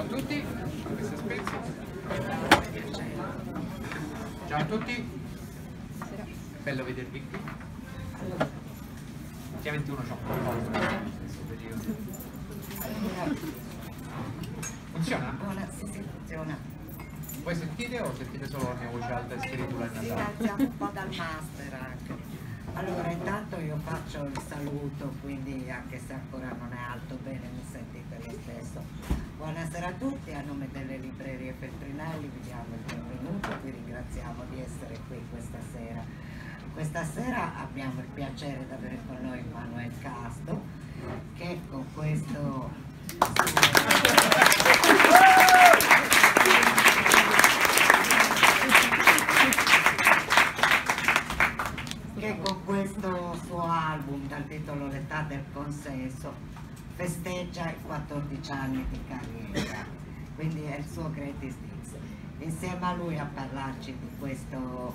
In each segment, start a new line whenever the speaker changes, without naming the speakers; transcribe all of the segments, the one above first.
Ciao a tutti. Ciao a tutti, bello vedervi qui. Ultimamente uno c'ha un po' di paura in questo periodo. Funziona?
Buona, sì, sì, funziona.
Voi sentite o sentite solo la mia voce alta e spiritola in
Sì, un po' dal master anche. Allora, intanto io faccio il saluto, quindi anche se ancora non è alto bene mi sentite lo stesso. Buonasera a tutti, a nome delle librerie Feltrinelli vi diamo il benvenuto, vi ringraziamo di essere qui questa sera. Questa sera abbiamo il piacere di avere con noi Manuel Casto, che con questo con questo suo album dal titolo L'età del consenso festeggia i 14 anni di carriera, quindi è il suo greatest hits. Insieme a lui a parlarci di questo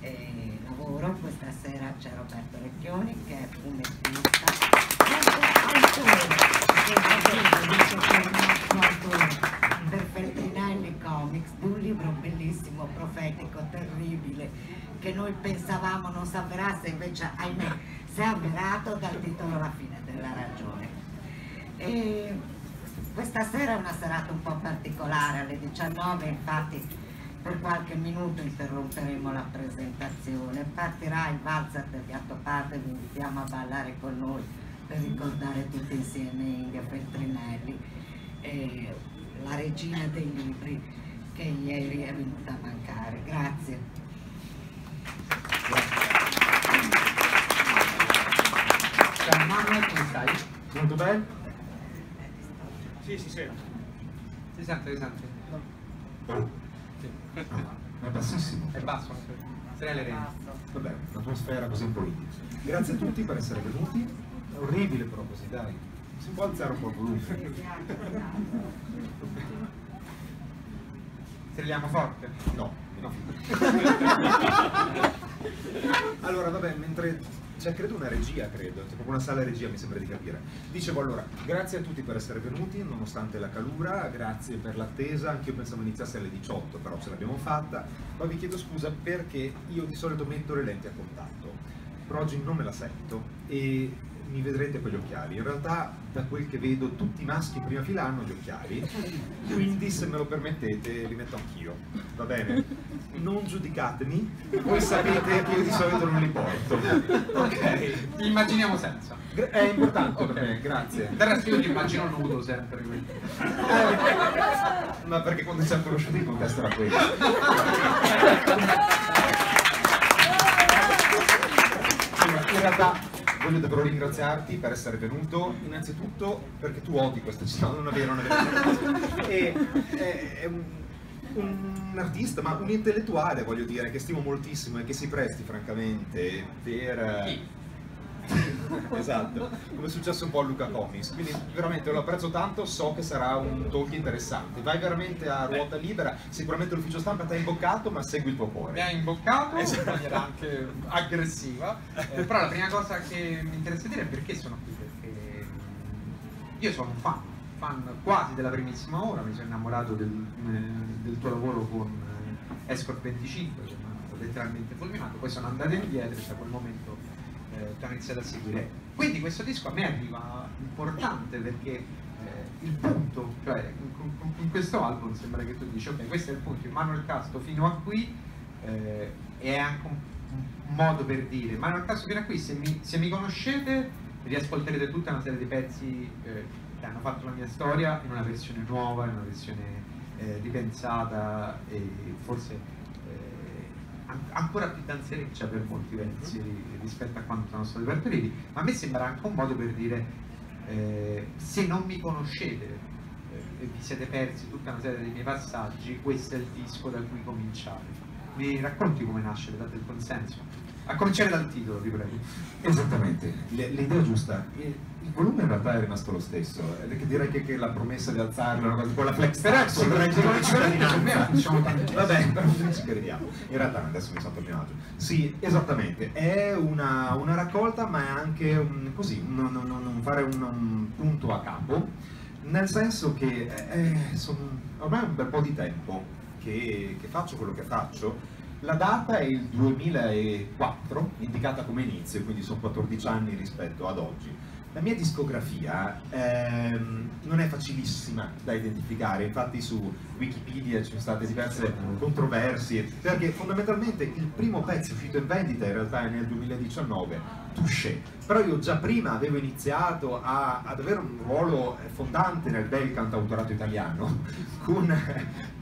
eh, lavoro, questa sera c'è Roberto Recchioni che è fumettista, per Feltrinelli Comics di un libro bellissimo, profetico, terribile, che noi pensavamo non si avverasse, invece ahimè si è avverato dal titolo La fine della ragione. E questa sera è una serata un po' particolare, alle 19 infatti per qualche minuto interromperemo la presentazione, partirà il valzer del Gattopardo, vi invitiamo a ballare con noi per ricordare tutti insieme India Feltrinelli, eh, la regina dei libri che ieri è venuta a mancare. Grazie.
Ciao Manuel, come stai?
Molto bene? Sì, si sente.
Si sente, si sente? Sì.
È bassissimo.
È basso anche. Se ne le reni.
Vabbè, un'atmosfera così un po' intima. Grazie a tutti per essere venuti. È orribile però così, dai. Si può alzare un po' il volume.
Strigliamo forte.
No, no. allora, vabbè, mentre c'è credo una regia, credo, c'è proprio una sala regia, mi sembra di capire. Dicevo allora, grazie a tutti per essere venuti, nonostante la calura, grazie per l'attesa, anche io pensavo iniziasse alle 18, però ce l'abbiamo fatta, ma vi chiedo scusa perché io di solito metto le lenti a contatto, però oggi non me la sento e mi vedrete con gli occhiali. In realtà, da quel che vedo, tutti i maschi in prima fila hanno gli occhiali, quindi se me lo permettete li metto anch'io, va bene? Non giudicatemi, voi sapete che io di solito non li porto.
Ok, immaginiamo senza.
È importante
Ok.
per me, grazie.
Del resto io ti immagino nudo sempre. quindi.
Ma perché quando ci siamo conosciuti il contesto era quello. In realtà voglio davvero ringraziarti per essere venuto, innanzitutto perché tu odi questa città, non è vero, non è vero. E, è, è un, un artista, ma un intellettuale voglio dire, che stimo moltissimo e che si presti francamente per...
Chi?
esatto, come è successo un po' a Luca Comics. Quindi veramente lo apprezzo tanto, so che sarà un talk interessante. Vai veramente a ruota libera, sicuramente l'ufficio stampa ti ha imboccato, ma segui il tuo
Mi ha
cuore.
imboccato in
Esatto.
maniera anche aggressiva. Eh, però la prima cosa che mi interessa dire è perché sono qui. Perché io sono un fan, fan quasi della primissima ora, mi sono innamorato del, eh, del tuo lavoro con eh, Escort 25, che mi ha letteralmente fulminato, poi sono andato indietro e da quel momento eh, ti ho iniziato a seguire. Quindi questo disco a me arriva importante perché eh, il punto, cioè in, questo album sembra che tu dici ok questo è il punto, il Manuel Casto fino a qui eh, è anche un, un modo per dire Manuel Casto fino a qui se mi, se mi conoscete riascolterete tutta una serie di pezzi eh, hanno fatto la mia storia in una versione nuova, in una versione eh, ripensata e forse eh, an- ancora più danzereccia per molti versi rispetto a quanto sono stati partoriti, ma a me sembra anche un modo per dire eh, se non mi conoscete eh, e vi siete persi tutta una serie dei miei passaggi, questo è il disco da cui cominciare. Mi racconti come nasce l'età del consenso? A cominciare dal titolo, vi prego.
Esattamente, l'idea giusta. Il volume in realtà è rimasto lo stesso, direi che, che la promessa di alzarlo, una cosa tipo la flex
Però
cittadinanza.
diciamo.
Vabbè, però ci crediamo. In realtà adesso mi sento a mio agio. Sì, esattamente. È una, una raccolta, ma è anche un, così, non, non- non fare un, un punto a capo. nel senso che eh, son, ormai è un bel po' di tempo che, che faccio quello che faccio. La data è il 2004, indicata come inizio, quindi sono 14 anni rispetto ad oggi. La mia discografia ehm, non è facilissima da identificare, infatti su Wikipedia ci sono state diverse controversie, perché fondamentalmente il primo pezzo uscito in vendita in realtà è nel 2019, Touché, però io già prima avevo iniziato a, ad avere un ruolo fondante nel bel cantautorato italiano, con,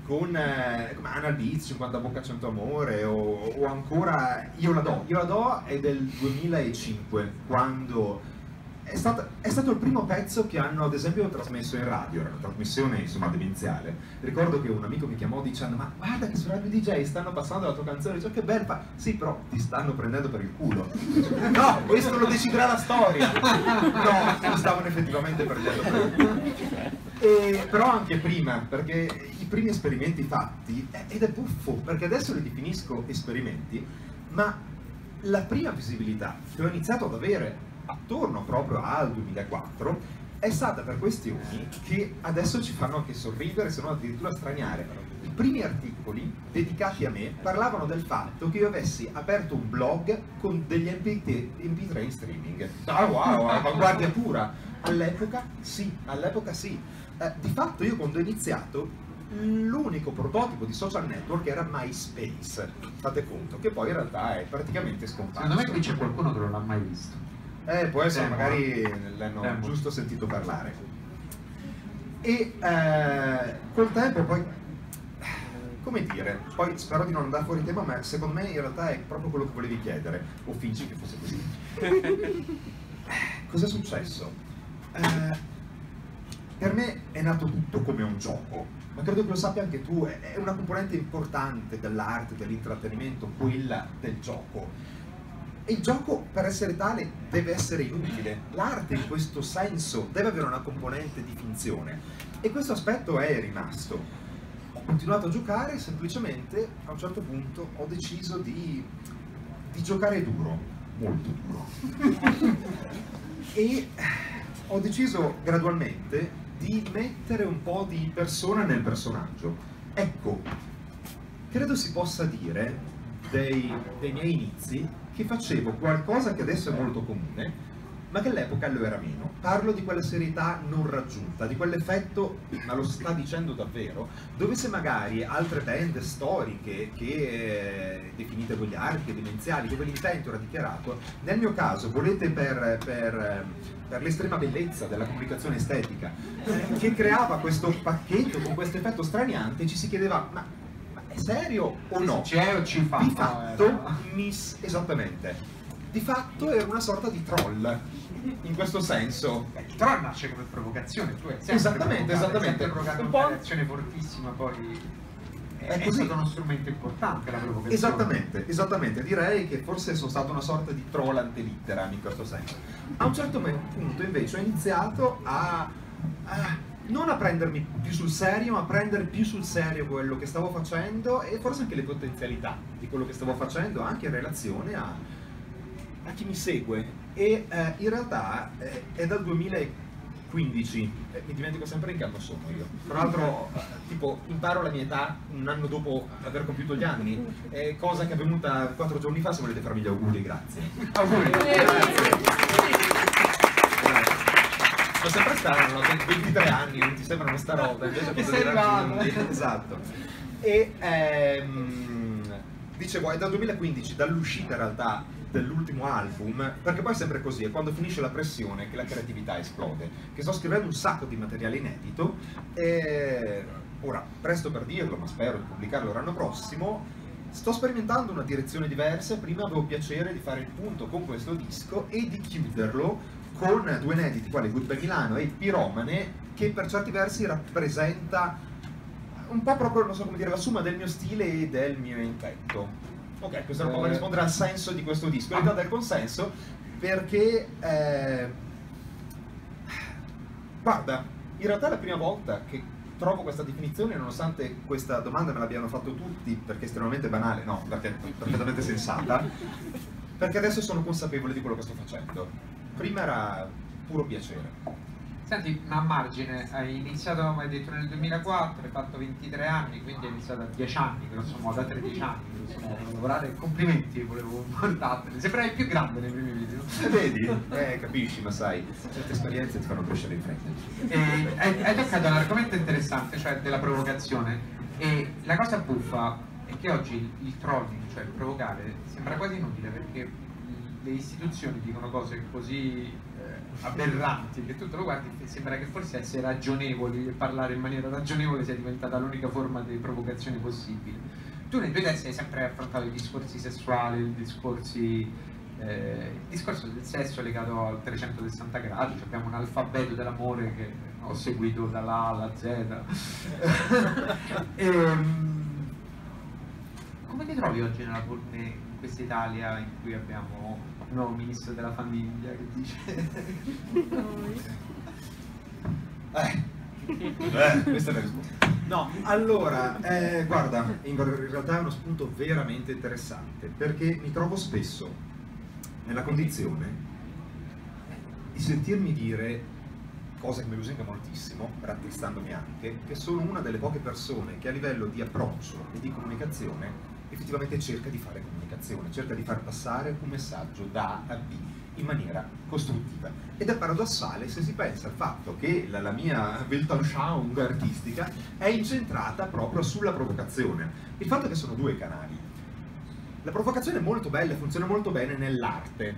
con eh, come Anna Beats, 50 Bocca 100 Amore o, o ancora Io la do. Io la do è del 2005, quando è, stata, è, stato il primo pezzo che hanno ad esempio trasmesso in radio, era una trasmissione insomma demenziale. Ricordo che un amico mi chiamò dicendo ma guarda che su Radio DJ stanno passando la tua canzone, dice che bella, sì però ti stanno prendendo per il culo. no, questo lo deciderà la storia. No, ti stavano effettivamente prendendo per il culo. E, però anche prima, perché i primi esperimenti fatti, ed è buffo, perché adesso li definisco esperimenti, ma la prima visibilità che ho iniziato ad avere attorno proprio al 2004 è stata per questioni che adesso ci fanno anche sorridere, se non addirittura straniare. I primi articoli dedicati a me parlavano del fatto che io avessi aperto un blog con degli MP3 in streaming. Ah wow, avanguardia pura! All'epoca sì, all'epoca sì. Eh, di fatto io quando ho iniziato l'unico prototipo di social network era MySpace, fate conto, che poi in realtà è praticamente scomparso.
Secondo me qui c'è qualcuno che non l'ha mai visto.
Eh, può essere, magari l'hanno Tempo. giusto sentito parlare. E eh, col tempo poi, come dire, poi spero di non andare fuori tema, ma secondo me in realtà è proprio quello che volevi chiedere, o fingi che fosse così. Cos'è successo? Eh, per me è nato tutto come un gioco, ma credo che lo sappia anche tu, è una componente importante dell'arte, dell'intrattenimento, quella del gioco e il gioco, per essere tale, deve essere inutile. L'arte, in questo senso, deve avere una componente di finzione. E questo aspetto è rimasto. Ho continuato a giocare, semplicemente a un certo punto ho deciso di, di giocare duro, molto duro. e ho deciso gradualmente di mettere un po' di persona nel personaggio. Ecco, credo si possa dire dei, dei miei inizi che facevo qualcosa che adesso è molto comune, ma che all'epoca lo era meno. Parlo di quella serietà non raggiunta, di quell'effetto, ma lo sta dicendo davvero, dove se magari altre band storiche che eh, definite vogliarche, demenziali, dove l'intento era dichiarato, nel mio caso volete per, per, per l'estrema bellezza della comunicazione estetica, che creava questo pacchetto con questo effetto straniante, ci si chiedeva, ma è serio o no?
C'è o ci fa?
Di fatto, miss, esattamente, di fatto era una sorta di troll, in questo senso.
Beh, il troll nasce come provocazione, tu hai
sempre esattamente, esattamente.
un po' reazione fortissima, poi è, è, stato uno strumento importante la provocazione.
Esattamente, esattamente, direi che forse sono stato una sorta di troll antelitteram in questo senso. A un certo punto invece ho iniziato a, a non a prendermi più sul serio, ma a prendere più sul serio quello che stavo facendo e forse anche le potenzialità di quello che stavo facendo, anche in relazione a, a chi mi segue. E eh, in realtà eh, è dal 2015, eh, mi dimentico sempre in che anno sono io. Tra l'altro, eh, tipo, imparo la mia età un anno dopo aver compiuto gli anni, cosa che è avvenuta quattro giorni fa, se volete farmi gli auguri, grazie. Auguri! Grazie sono sempre strano, no? 23 anni, non ti sembrano sta roba, invece
che sei arrivato.
Esatto. E ehm, dicevo, è dal 2015, dall'uscita in realtà dell'ultimo album, perché poi è sempre così, è quando finisce la pressione che la creatività esplode, che sto scrivendo un sacco di materiale inedito e ora, presto per dirlo, ma spero di pubblicarlo l'anno prossimo, sto sperimentando una direzione diversa, prima avevo piacere di fare il punto con questo disco e di chiuderlo con due inediti quali Goodbye Milano e Piromane che per certi versi rappresenta un po' proprio, non so come dire, la somma del mio stile e del mio intento. Ok, questo è un po' per eh. rispondere al senso di questo disco, in realtà del consenso, perché eh, guarda, in realtà è la prima volta che trovo questa definizione, nonostante questa domanda me l'abbiano fatto tutti, perché è estremamente banale, no, perché è perfettamente sensata, perché adesso sono consapevole di quello che sto facendo prima era puro piacere.
Senti, ma a margine, hai iniziato, hai detto nel 2004, hai fatto 23 anni, quindi hai iniziato a 10 anni, grosso modo, a 13 anni, grosso modo, a lavorare, complimenti, volevo portartene, sembravi più grande nei primi video.
Eh, Vedi? Eh, capisci, ma sai, certe esperienze ti fanno crescere in fretta.
E hai, hai toccato un argomento interessante, cioè della provocazione, e la cosa buffa è che oggi il, il trolling, cioè il provocare, sembra quasi inutile perché le istituzioni dicono cose così eh, aberranti che tu te lo guardi e sembra che forse essere ragionevoli e parlare in maniera ragionevole sia diventata l'unica forma di provocazione possibile. Tu nei tuoi testi hai sempre affrontato i discorsi sessuali, i discorsi, eh, il discorso del sesso legato al 360 gradi, cioè abbiamo un alfabeto dell'amore che ho seguito dalla A alla Z. Ehm, come ti trovi oggi nella, in questa Italia in cui abbiamo nuovo ministro della famiglia che dice
Eh, eh, questa è la risposta. No, allora, eh, guarda, in, in realtà è uno spunto veramente interessante perché mi trovo spesso nella condizione di sentirmi dire cose che mi lusinga moltissimo, rattristandomi anche, che sono una delle poche persone che a livello di approccio e di comunicazione effettivamente cerca di fare comunicazione, cerca di far passare un messaggio da A a B in maniera costruttiva. Ed è paradossale se si pensa al fatto che la, la mia Weltanschauung artistica è incentrata proprio sulla provocazione. Il fatto che sono due canali. La provocazione è molto bella funziona molto bene nell'arte,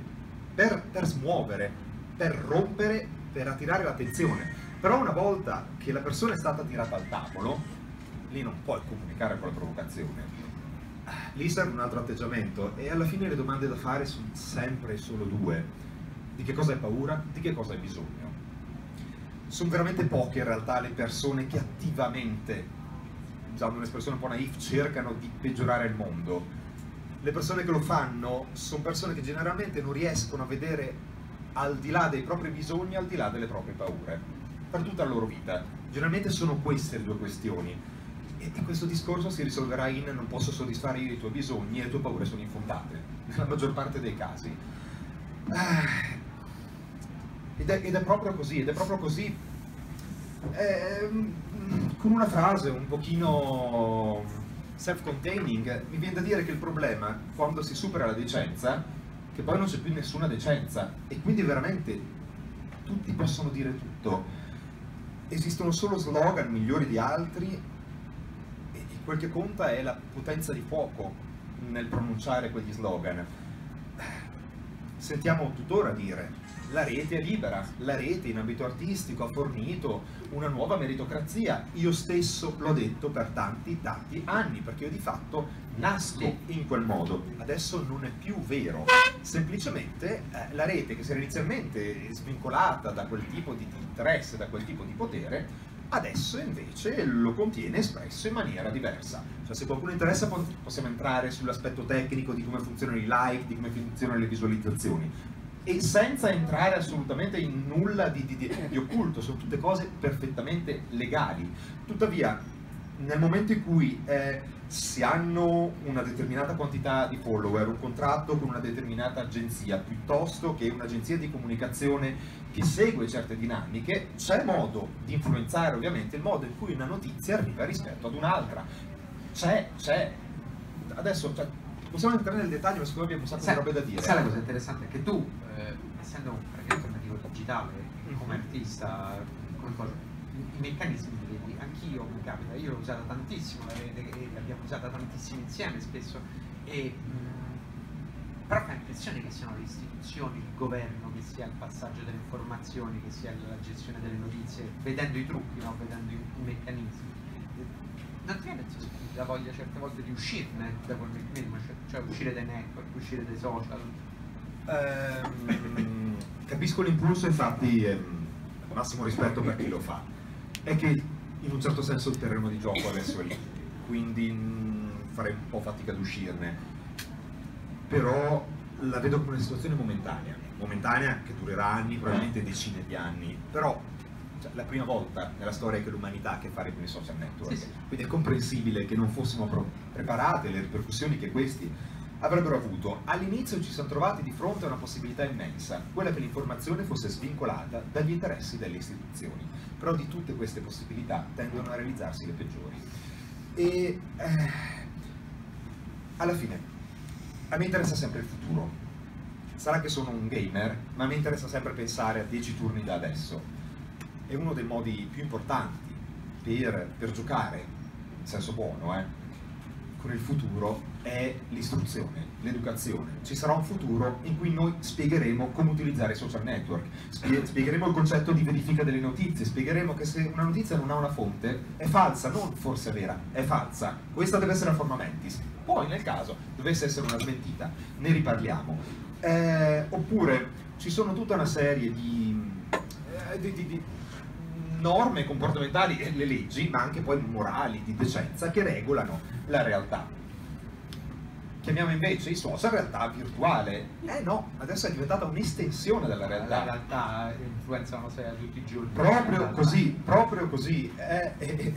per, per smuovere, per rompere, per attirare l'attenzione. Però una volta che la persona è stata tirata al tavolo, lì non puoi comunicare con la provocazione lì serve un altro atteggiamento e alla fine le domande da fare sono sempre e solo due. Di che cosa hai paura? Di che cosa hai bisogno? Sono veramente poche in realtà le persone che attivamente, usando un'espressione un po' naif, cercano di peggiorare il mondo. Le persone che lo fanno sono persone che generalmente non riescono a vedere al di là dei propri bisogni, al di là delle proprie paure, per tutta la loro vita. Generalmente sono queste le due questioni e, questo discorso si risolverà in non posso soddisfare io i tuoi bisogni e le tue paure sono infondate, nella maggior parte dei casi. Ah, ed, è, ed, è, proprio così, ed è proprio così, eh, con una frase un pochino self-containing, mi viene da dire che il problema, quando si supera la decenza, che poi non c'è più nessuna decenza, e quindi veramente tutti possono dire tutto, esistono solo slogan migliori di altri quel che conta è la potenza di fuoco nel pronunciare quegli slogan. Sentiamo tuttora dire la rete è libera, la rete in ambito artistico ha fornito una nuova meritocrazia. Io stesso l'ho detto per tanti, tanti anni, perché io di fatto nasco in quel modo. Adesso non è più vero. Semplicemente eh, la rete che si era inizialmente svincolata da quel tipo di interesse, da quel tipo di potere, adesso invece lo contiene espresso in maniera diversa. Cioè, se qualcuno interessa possiamo entrare sull'aspetto tecnico di come funzionano i like, di come funzionano le visualizzazioni e senza entrare assolutamente in nulla di, di, di, occulto, sono tutte cose perfettamente legali. Tuttavia, nel momento in cui eh, si hanno una determinata quantità di follower, un contratto con una determinata agenzia, piuttosto che un'agenzia di comunicazione che segue certe dinamiche, c'è modo di influenzare ovviamente il modo in cui una notizia arriva rispetto ad un'altra. C'è, c'è. Adesso cioè, possiamo entrare nel dettaglio, ma secondo me abbiamo un sacco di robe da dire.
Sai la cosa interessante? Che tu, eh, essendo praticamente un nativo digitale, come mhm. artista, come cosa, i meccanismi li vedi, anch'io mi capita, io l'ho usata tantissimo, la rete, l'abbiamo usata tantissimo insieme spesso, e, mh, però fa l'impressione che siano le istituzioni, il governo, che sia il passaggio delle informazioni, che sia la gestione delle notizie, vedendo i trucchi, no? vedendo i, i meccanismi. Non ti viene la voglia certe volte di uscirne da quel meccanismo, cioè, cioè uscire dai network, uscire dai social?
Um, capisco l'impulso, infatti ehm, massimo rispetto per chi lo fa è che in un certo senso il terreno di gioco adesso è lì, quindi mh, farei un po' fatica ad uscirne, però la vedo come una situazione momentanea, momentanea che durerà anni, probabilmente decine di anni, però cioè, la prima volta nella storia che l'umanità ha a che fare con i social network, sì, sì. quindi è comprensibile che non fossimo preparate le ripercussioni che questi avrebbero avuto. All'inizio ci siamo trovati di fronte a una possibilità immensa, quella che l'informazione fosse svincolata dagli interessi delle istituzioni. Però di tutte queste possibilità tendono a realizzarsi le peggiori. E eh, alla fine, a me interessa sempre il futuro. Sarà che sono un gamer, ma mi interessa sempre pensare a 10 turni da adesso. È uno dei modi più importanti per, per giocare, in senso buono, eh, con il futuro è l'istruzione, l'educazione. Ci sarà un futuro in cui noi spiegheremo come utilizzare i social network, spie- spiegheremo il concetto di verifica delle notizie, spiegheremo che se una notizia non ha una fonte è falsa, non forse vera, è falsa. Questa deve essere la forma mentis. Poi nel caso dovesse essere una smentita, ne riparliamo. Eh, oppure ci sono tutta una serie di, eh, di, di, di norme comportamentali, le leggi, ma anche poi morali, di decenza, che regolano la realtà chiamiamo invece i social realtà virtuale. Eh no, adesso è diventata un'estensione della realtà.
La realtà influenzano sé tutti i giorni.
Proprio così, proprio così. È, è, è,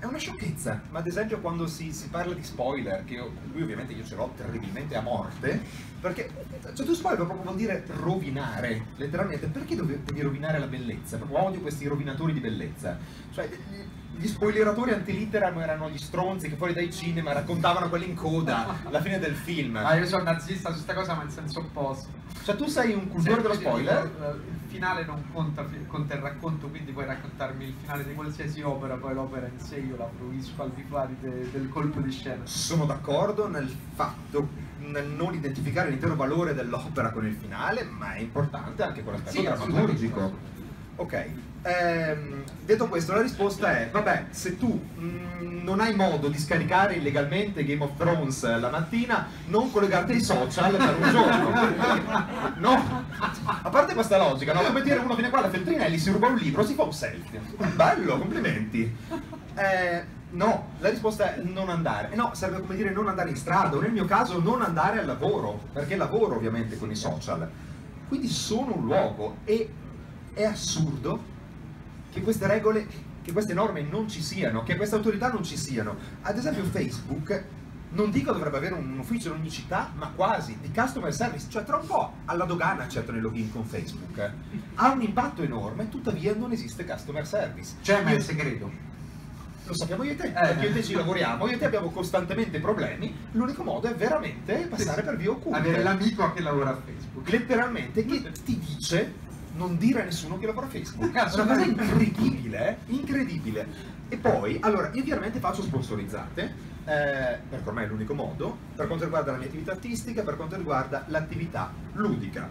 è, una sciocchezza, ma ad esempio quando si, si parla di spoiler, che io, lui ovviamente io ce l'ho terribilmente a morte, perché cioè tu spoiler proprio vuol dire rovinare, letteralmente, perché devi rovinare la bellezza? Proprio odio questi rovinatori di bellezza. Cioè, gli spoileratori antilitteram erano gli stronzi che fuori dai cinema raccontavano quelli in coda alla fine del film.
Ma io sono nazista su questa cosa, ma in senso opposto.
Cioè, tu sei un cultore dello spoiler?
Il finale non conta, conta il racconto, quindi puoi raccontarmi il finale di qualsiasi opera, poi l'opera in sé io la fruisco al di fuori de, del colpo di scena.
Sono d'accordo nel fatto, nel non identificare l'intero valore dell'opera con il finale, ma è importante anche quell'aspetto sì, drammaturgico. Ok, ehm, detto questo la risposta è, vabbè, se tu mh, mm, non hai modo di scaricare illegalmente Game of Thrones la mattina, non collegarti ai social per un giorno. no, a parte questa logica, no? Come dire uno viene qua alla Feltrinelli, si ruba un libro, si fa un selfie. Bello, complimenti. Eh, no, la risposta è non andare. No, serve come dire non andare in strada, o nel mio caso non andare al lavoro, perché lavoro ovviamente con i social. Quindi sono un luogo e è assurdo che queste regole, che queste norme non ci siano, che queste autorità non ci siano. Ad esempio Facebook, non dico dovrebbe avere un ufficio in ogni città, ma quasi, di customer service, cioè tra un po' alla dogana accettano il login con Facebook. Ha un impatto enorme, tuttavia non esiste customer service.
Cioè, ma è segreto.
Lo sappiamo io e te, eh. perché io e te ci lavoriamo, io e te abbiamo costantemente problemi, l'unico modo è veramente passare per via occulta.
Avere l'amico che lavora a Facebook.
Letteralmente, che ti dice non dire a nessuno che lavora a Facebook. Cazzo, è una cosa incredibile, incredibile. E poi, allora, io chiaramente faccio sponsorizzate, eh, perché ormai è l'unico modo, per quanto riguarda la mia attività artistica, per quanto riguarda l'attività ludica.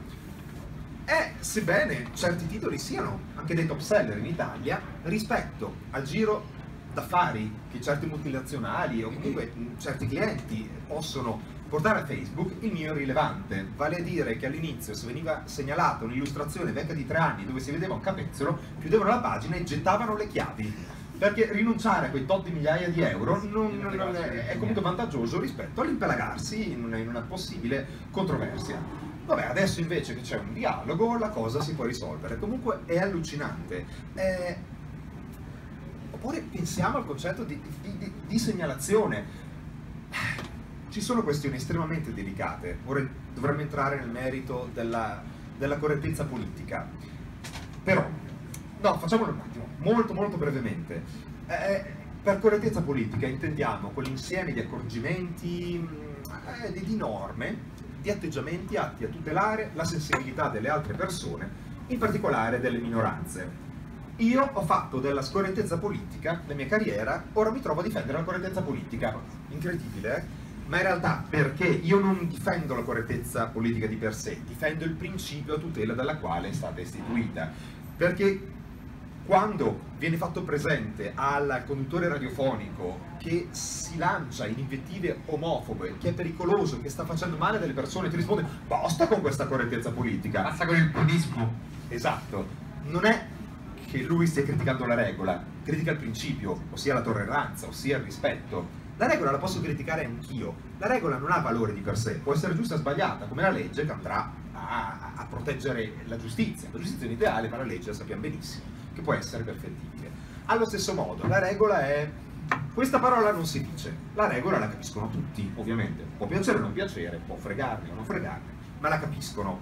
E sebbene certi titoli siano anche dei top seller in Italia, rispetto al giro d'affari che certi multinazionali o comunque certi clienti possono portare a Facebook il mio irrilevante, vale a dire che all'inizio se veniva segnalata un'illustrazione vecchia di tre anni dove si vedeva un capezzolo, chiudevano la pagina e gettavano le chiavi. Perché rinunciare a quei tot di migliaia di euro non, non, non è, è, comunque vantaggioso rispetto all'impelagarsi in una, in una possibile controversia. Vabbè, adesso invece che c'è un dialogo la cosa si può risolvere. Comunque è allucinante. Eh, oppure pensiamo al concetto di, di, di, di segnalazione ci sono questioni estremamente delicate, ora dovremmo entrare nel merito della, della correttezza politica, però, no, facciamolo un attimo, molto molto brevemente. Eh, per correttezza politica intendiamo quell'insieme di accorgimenti, eh, di, di norme, di atteggiamenti atti a tutelare la sensibilità delle altre persone, in particolare delle minoranze. Io ho fatto della scorrettezza politica la mia carriera, ora mi trovo a difendere la correttezza politica. Incredibile, eh? Ma in realtà perché io non difendo la correttezza politica di per sé, difendo il principio a tutela dalla quale è stata istituita. Perché quando viene fatto presente al conduttore radiofonico che si lancia in invettive omofobe, che è pericoloso, che sta facendo male a delle persone, ti risponde basta con questa correttezza politica.
Basta con il buonismo.
Esatto. Non è che lui stia criticando la regola, critica il principio, ossia la tolleranza, ossia il rispetto la regola la posso criticare anch'io, la regola non ha valore di per sé, può essere giusta o sbagliata, come la legge che andrà a, a proteggere la giustizia. La giustizia è un ideale, ma la legge la sappiamo benissimo che può essere perfettibile. Allo stesso modo, la regola è Questa parola non si dice, la regola la capiscono tutti, ovviamente. Può piacere o non piacere, può fregarne o non fregarne, ma la capiscono.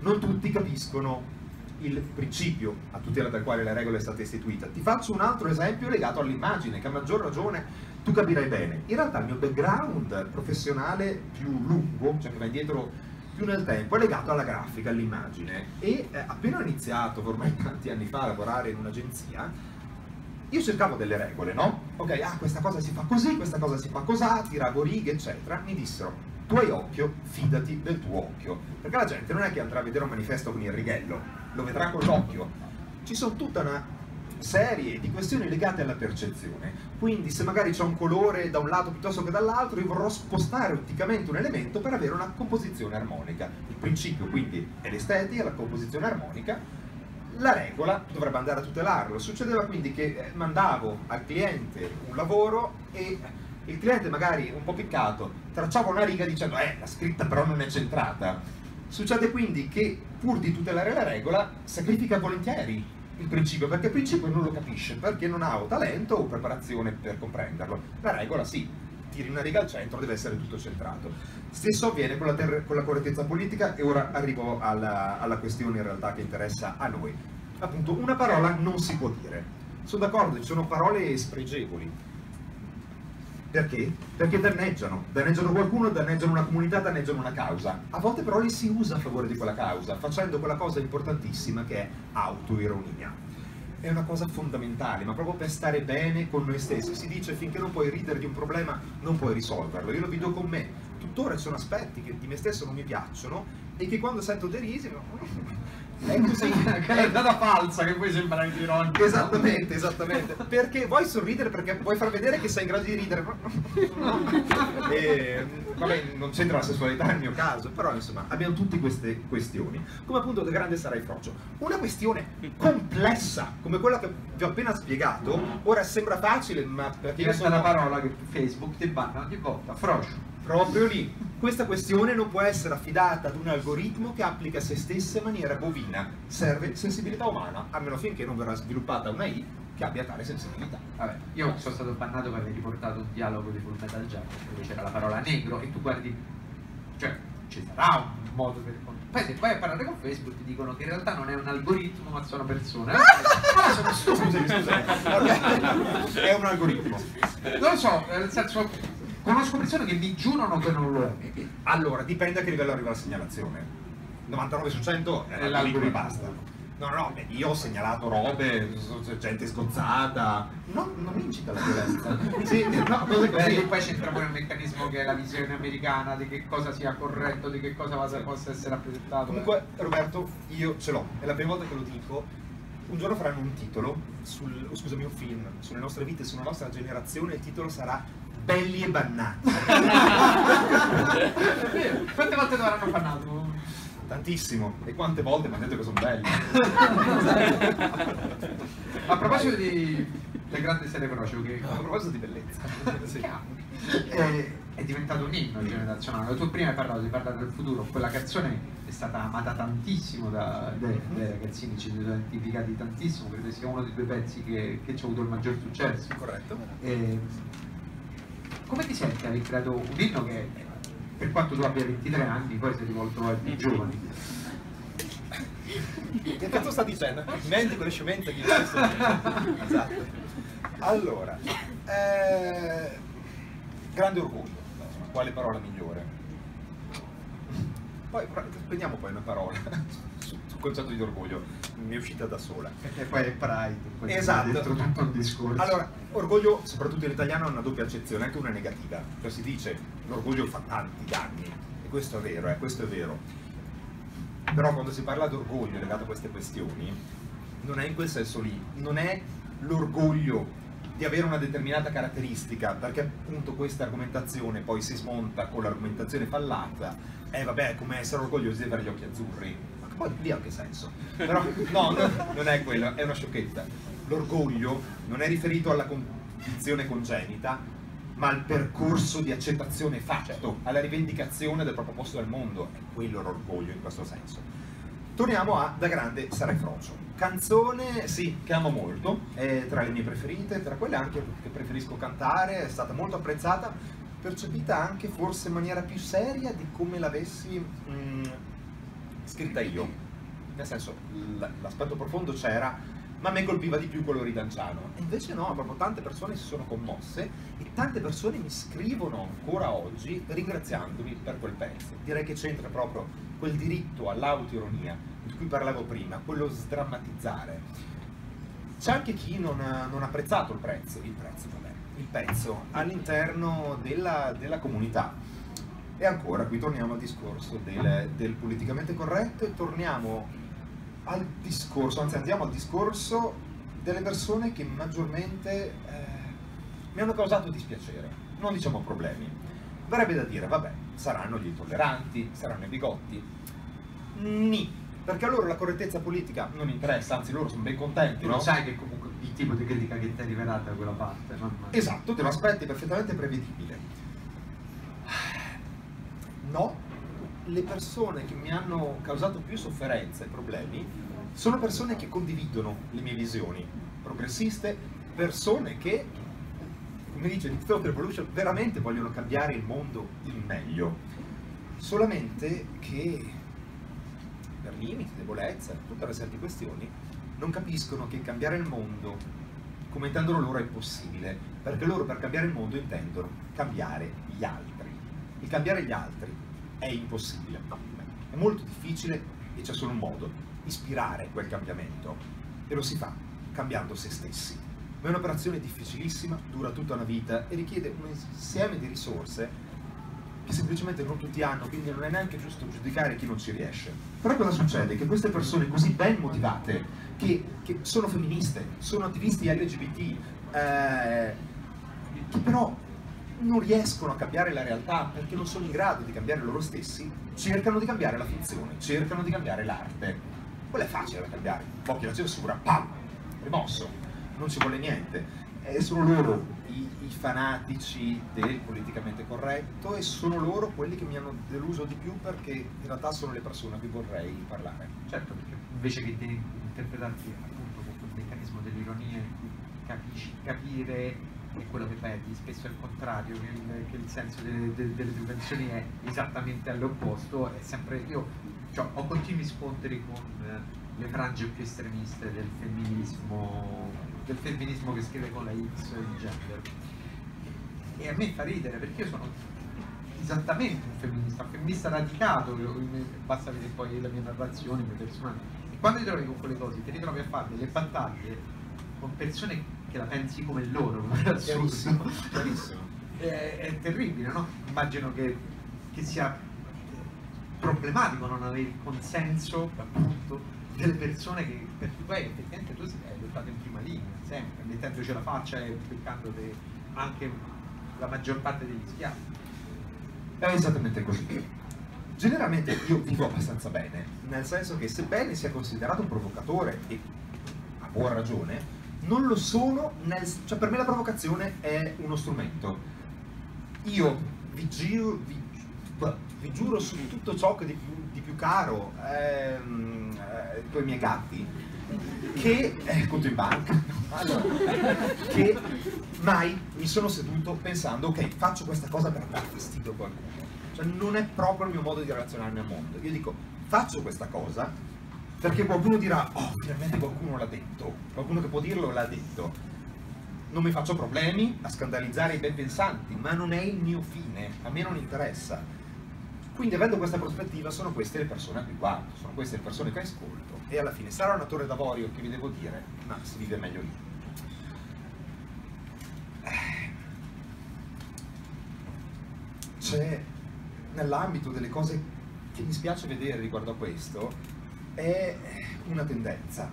Non tutti capiscono il principio a tutela del quale la regola è stata istituita. Ti faccio un altro esempio legato all'immagine, che a maggior ragione tu capirai bene. In realtà il mio background professionale più lungo, cioè che va indietro più nel tempo, è legato alla grafica, all'immagine. E eh, appena ho iniziato, ormai tanti anni fa, a lavorare in un'agenzia, io cercavo delle regole, no? Ok, ah, questa cosa si fa così, questa cosa si fa così, tiravo righe, eccetera. Mi dissero, tu hai occhio, fidati del tuo occhio. Perché la gente non è che andrà a vedere un manifesto con il righello, lo vedrà con l'occhio. Ci sono tutta una serie di questioni legate alla percezione. Quindi se magari c'è un colore da un lato piuttosto che dall'altro, io vorrò spostare otticamente un elemento per avere una composizione armonica. Il principio quindi è l'estetica, la composizione armonica, la regola dovrebbe andare a tutelarlo. Succedeva quindi che eh, mandavo al cliente un lavoro e il cliente magari un po' piccato tracciava una riga dicendo eh la scritta però non è centrata. Succede quindi che pur di tutelare la regola sacrifica volentieri il principio, perché il principio non lo capisce, perché non ha o talento o preparazione per comprenderlo. La regola sì, tiri una riga al centro, deve essere tutto centrato. Stesso avviene con la, ter- con la correttezza politica e ora arrivo alla, alla questione in realtà che interessa a noi. Appunto, una parola non si può dire. Sono d'accordo, ci sono parole spregevoli. Perché? Perché danneggiano, danneggiano qualcuno, danneggiano una comunità, danneggiano una causa. A volte però li si usa a favore di quella causa, facendo quella cosa importantissima che è autoironia. È una cosa fondamentale, ma proprio per stare bene con noi stessi. Si dice finché non puoi ridere di un problema non puoi risolverlo. Io lo vedo con me. Tuttora ci sono aspetti che di me stesso non mi piacciono e che quando sento derisi
è così, è data falsa che poi sembra anche ironica.
Esattamente, esattamente. Perché vuoi sorridere perché vuoi far vedere che sei in grado di ridere. e, vabbè, non c'entra la sessualità nel mio caso, però insomma abbiamo tutte queste questioni. Come appunto del grande sarà il frocio. Una questione complessa, come quella che vi ho appena spiegato, ora sembra facile, ma
perché... Questa sono... è la parola che Facebook ti banna ogni volta, frocio.
Proprio lì. Questa questione non può essere affidata ad un algoritmo che applica se stessa in maniera bovina. Serve sensibilità umana, a meno finché non verrà sviluppata una I che abbia tale sensibilità.
Vabbè, io sono stato bannato per aver riportato un dialogo di Full Metal Jacket dove c'era la parola negro e tu guardi, cioè ci sarà un modo per poi se vai a parlare con Facebook ti dicono che in realtà non è un algoritmo ma sono persone. Ah, sono
stupido. Scusami, scusami. È un algoritmo.
Non lo so, nel senso Conosco persone che mi giurano che non lo è.
Allora, dipende a che livello arriva la segnalazione. 99 su 100 è l'algoritmo e basta. No, no, beh, io ho segnalato robe, gente sgozzata. No, non incita la violenza.
sì, no, cose così. Beh, poi c'entra pure un meccanismo che è la visione americana di che cosa sia corretto, di che cosa sì. possa essere rappresentato.
Comunque, Roberto, io ce l'ho, è la prima volta che lo dico. Un giorno faranno un titolo, sul, scusami, un film, sulle nostre vite, sulla nostra generazione, il titolo sarà belli e bannati.
Quante volte ti avranno bannato?
Tantissimo. E quante volte mi hanno detto che sono belli?
A proposito di, del grande serie veloce, che...
a proposito di bellezza,
sì. è, è, diventato un inno generazionale. Tu prima hai parlato di parlare del futuro, quella canzone è stata amata tantissimo da, dai, ragazzini, ci sono identificati tantissimo, credo sia uno dei due pezzi che, che ci ha avuto il maggior successo.
Corretto.
E, come ti senti aver creato un inno che per quanto tu abbia 23 anni poi sei rivolto ai più giovani?
Che cazzo sta dicendo? Dimentico le scemenze che Esatto. Allora, eh, grande orgoglio, quale parola migliore? Poi prendiamo poi una parola sul concetto di orgoglio, mi è uscita da sola.
Perché poi è pride,
esatto.
dentro tutto il discorso.
Allora, orgoglio, soprattutto in italiano, ha una doppia accezione, anche una negativa. Cioè si dice l'orgoglio fa tanti danni, e questo è vero, eh, questo è vero. Però quando si parla d'orgoglio legato a queste questioni, non è in quel senso lì, non è l'orgoglio di avere una determinata caratteristica, perché appunto questa argomentazione poi si smonta con l'argomentazione fallata, e eh, vabbè, come essere orgogliosi di avere gli occhi azzurri, poi lì ha che senso? Però no, non è quello, è una sciocchezza. L'orgoglio non è riferito alla condizione congenita, ma al percorso di accettazione fatto, alla rivendicazione del proprio posto nel mondo, è quello l'orgoglio in questo senso. Torniamo a Da grande sarai frocio. Canzone, sì, che amo molto, è tra le mie preferite, tra quelle anche che preferisco cantare, è stata molto apprezzata, percepita anche forse in maniera più seria di come l'avessi mm, scritta io. Nel senso, l'aspetto profondo c'era, ma a me colpiva di più quello ridanciano. E invece no, proprio tante persone si sono commosse e tante persone mi scrivono ancora oggi ringraziandomi per quel pezzo. Direi che c'entra proprio quel diritto all'autoironia di cui parlavo prima, quello sdrammatizzare. C'è anche chi non ha, non ha apprezzato il prezzo, il prezzo, vabbè, il pezzo all'interno della, della comunità. E ancora, qui torniamo al discorso del, del politicamente corretto e torniamo al discorso, anzi andiamo al discorso delle persone che maggiormente eh, mi hanno causato dispiacere, non diciamo problemi. Verrebbe da dire, vabbè, saranno gli intolleranti, saranno i bigotti. Ni, perché a loro la correttezza politica non interessa, anzi loro sono ben contenti,
Tu
no?
sai che comunque il tipo di critica che ti è arriverà da quella parte, mamma.
Esatto, te lo aspetti perfettamente prevedibile. No, le persone che mi hanno causato più sofferenza e problemi sono persone che condividono le mie visioni progressiste, persone che, come dice Deep Thought Revolution, veramente vogliono cambiare il mondo in meglio. Solamente che per limiti, debolezza, tutta una serie di questioni, non capiscono che cambiare il mondo come intendono loro è possibile, perché loro per cambiare il mondo intendono cambiare gli altri. Il cambiare gli altri è impossibile, è molto difficile e c'è solo un modo, ispirare quel cambiamento e lo si fa cambiando se stessi. Ma è un'operazione difficilissima, dura tutta una vita e richiede un insieme di risorse che semplicemente non tutti hanno, quindi non è neanche giusto giudicare chi non ci riesce. Però cosa succede? Che queste persone così ben motivate, che, che sono femministe, sono attivisti LGBT, eh, che però non riescono a cambiare la realtà perché non sono in grado di cambiare loro stessi, cercano di cambiare la finzione, cercano di cambiare l'arte. Quella è facile da cambiare, occhi la censura, pam, rimosso, non ci vuole niente. E sono loro i, i fanatici del politicamente corretto e sono loro quelli che mi hanno deluso di più perché in realtà sono le persone a cui vorrei parlare.
Certo, perché invece che di interpretarti appunto con quel meccanismo dell'ironia in cui capisci, capire è quello che perdi, spesso è il contrario, che il, che il senso delle, delle, delle tue canzoni è esattamente all'opposto, è sempre io cioè, ho continui scontri con eh, le frange più estremiste del femminismo, del femminismo che scrive con la X il gender. E a me fa ridere perché io sono esattamente un femminista, un femminista radicato, basta vedere poi la mia narrazione, i miei personaggi. E quando ti trovi con quelle cose, ti ritrovi a fare delle battaglie con persone che la pensi come loro, è assurdo. È, è terribile, no? Immagino che, che sia problematico non avere il consenso appunto delle persone che per cui poi effettivamente tu hai lottato in prima linea, sempre, mettendoci la faccia e beccando anche la maggior parte degli schiavi.
È esattamente così. Generalmente io vivo abbastanza bene, nel senso che sebbene sia considerato un provocatore, e a buona ragione, non lo sono, nel, cioè per me la provocazione è uno strumento. Io vi, giro, vi, vi giuro su tutto ciò che di più, di più caro ehm, eh, i miei gatti, che eh, conto in banca, allora, che mai mi sono seduto pensando ok faccio questa cosa per dare fastidio a qualcuno cioè non è proprio il mio modo di relazionarmi al mondo. Io dico faccio questa cosa perché qualcuno dirà oh finalmente qualcuno l'ha detto. Qualcuno che può dirlo l'ha detto. Non mi faccio problemi a scandalizzare i ben pensanti ma non è il mio fine a me non interessa. Quindi avendo questa prospettiva sono queste le persone a cui guardo sono queste le persone che ascolto e alla fine sarà una torre d'avorio che vi devo dire ma si vive meglio lì. C'è nell'ambito delle cose che mi spiace vedere riguardo a questo è una tendenza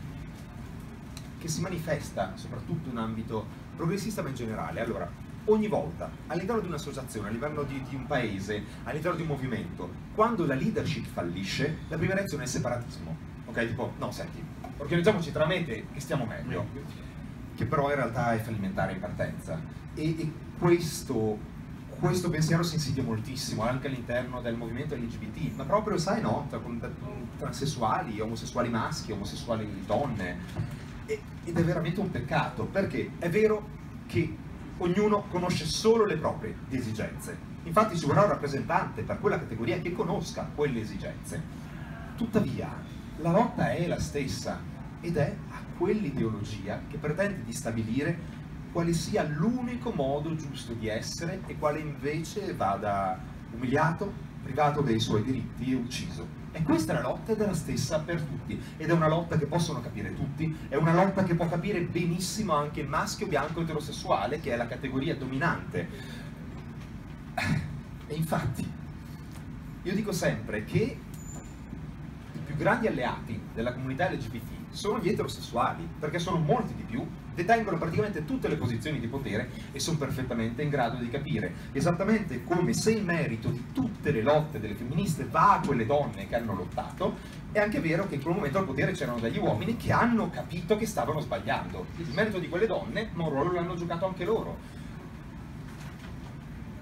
che si manifesta soprattutto in ambito progressista ma in generale. Allora, ogni volta all'interno di un'associazione, all'interno di, di, un paese, all'interno di un movimento, quando la leadership fallisce, la prima reazione è il separatismo. Ok, tipo, no, senti, organizziamoci tra me che stiamo meglio. Che però in realtà è fallimentare in partenza. E, e questo questo pensiero si insidia moltissimo anche all'interno del movimento LGBT, ma proprio, sai, no, tra, tra transessuali, omosessuali maschi, omosessuali donne. E, ed è veramente un peccato, perché è vero che ognuno conosce solo le proprie esigenze. Infatti ci vorrà un rappresentante per quella categoria che conosca quelle esigenze. Tuttavia, la lotta è la stessa ed è a quell'ideologia che pretende di stabilire quale sia l'unico modo giusto di essere e quale invece vada umiliato, privato dei suoi diritti e ucciso. E questa è la lotta ed è la stessa per tutti, ed è una lotta che possono capire tutti, è una lotta che può capire benissimo anche il maschio bianco eterosessuale, che è la categoria dominante. E infatti, io dico sempre che i più grandi alleati della comunità LGBT sono gli eterosessuali, perché sono molti di più, detengono praticamente tutte le posizioni di potere e sono perfettamente in grado di capire esattamente come se il merito di tutte le lotte delle femministe va a quelle donne che hanno lottato, è anche vero che in quel momento al potere c'erano degli uomini che hanno capito che stavano sbagliando. Il merito di quelle donne, ma un ruolo l'hanno giocato anche loro.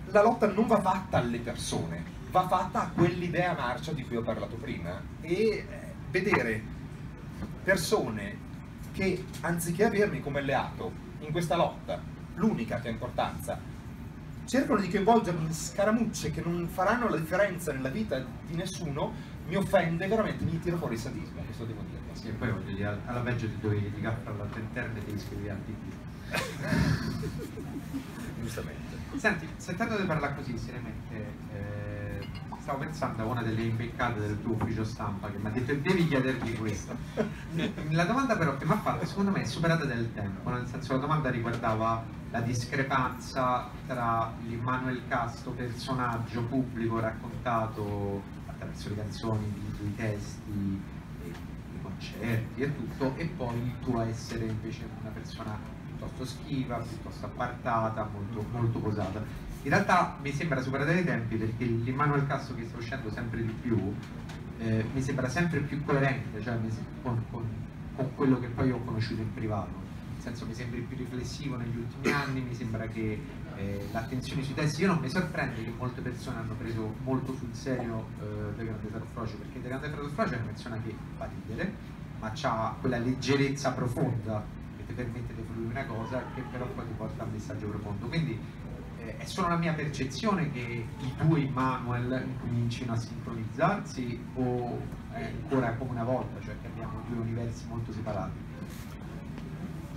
La lotta non va fatta alle persone, va fatta a quell'idea marcia di cui ho parlato prima e eh, vedere persone che anziché avermi come alleato in questa lotta, l'unica che ha importanza, cercano di coinvolgermi in scaramucce che non faranno la differenza nella vita di nessuno, mi offende veramente, mi tira fuori il sadismo, questo devo dire.
Sì, e poi voglio dire, alla peggio ti dovevi litigare fra la interna e ti iscrivi al.
Giustamente.
Senti, sentendo di parlare così seriamente, eh, stavo pensando a una delle imbeccate del tuo ufficio stampa che mi ha detto devi chiedergli questo. La domanda però che mi ha fatto secondo me è superata del tempo, nel senso la domanda riguardava la discrepanza tra l'Immanuel Casto personaggio pubblico raccontato attraverso le canzoni, i tuoi testi, i concerti e tutto, e poi il tuo essere invece una persona piuttosto schiva, piuttosto appartata, molto, molto posata in realtà mi sembra superare i tempi perché l'Immanuel Castro che sta uscendo sempre di più eh, mi sembra sempre più coerente cioè con, con, con, quello che poi ho conosciuto in privato. Nel senso mi sembra più riflessivo negli ultimi anni mi sembra che eh, l'attenzione sui testi. Io non mi sorprende che molte persone hanno preso molto sul serio eh, The Grande Frocio perché The Grande Frocio è una persona che fa ridere ma ha quella leggerezza profonda che ti permette di fruire una cosa che però poi ti porta a un messaggio profondo. Quindi eh, è solo la mia percezione che i due Immanuel comincino a sincronizzarsi o è ancora come una volta, cioè che abbiamo due universi molto separati?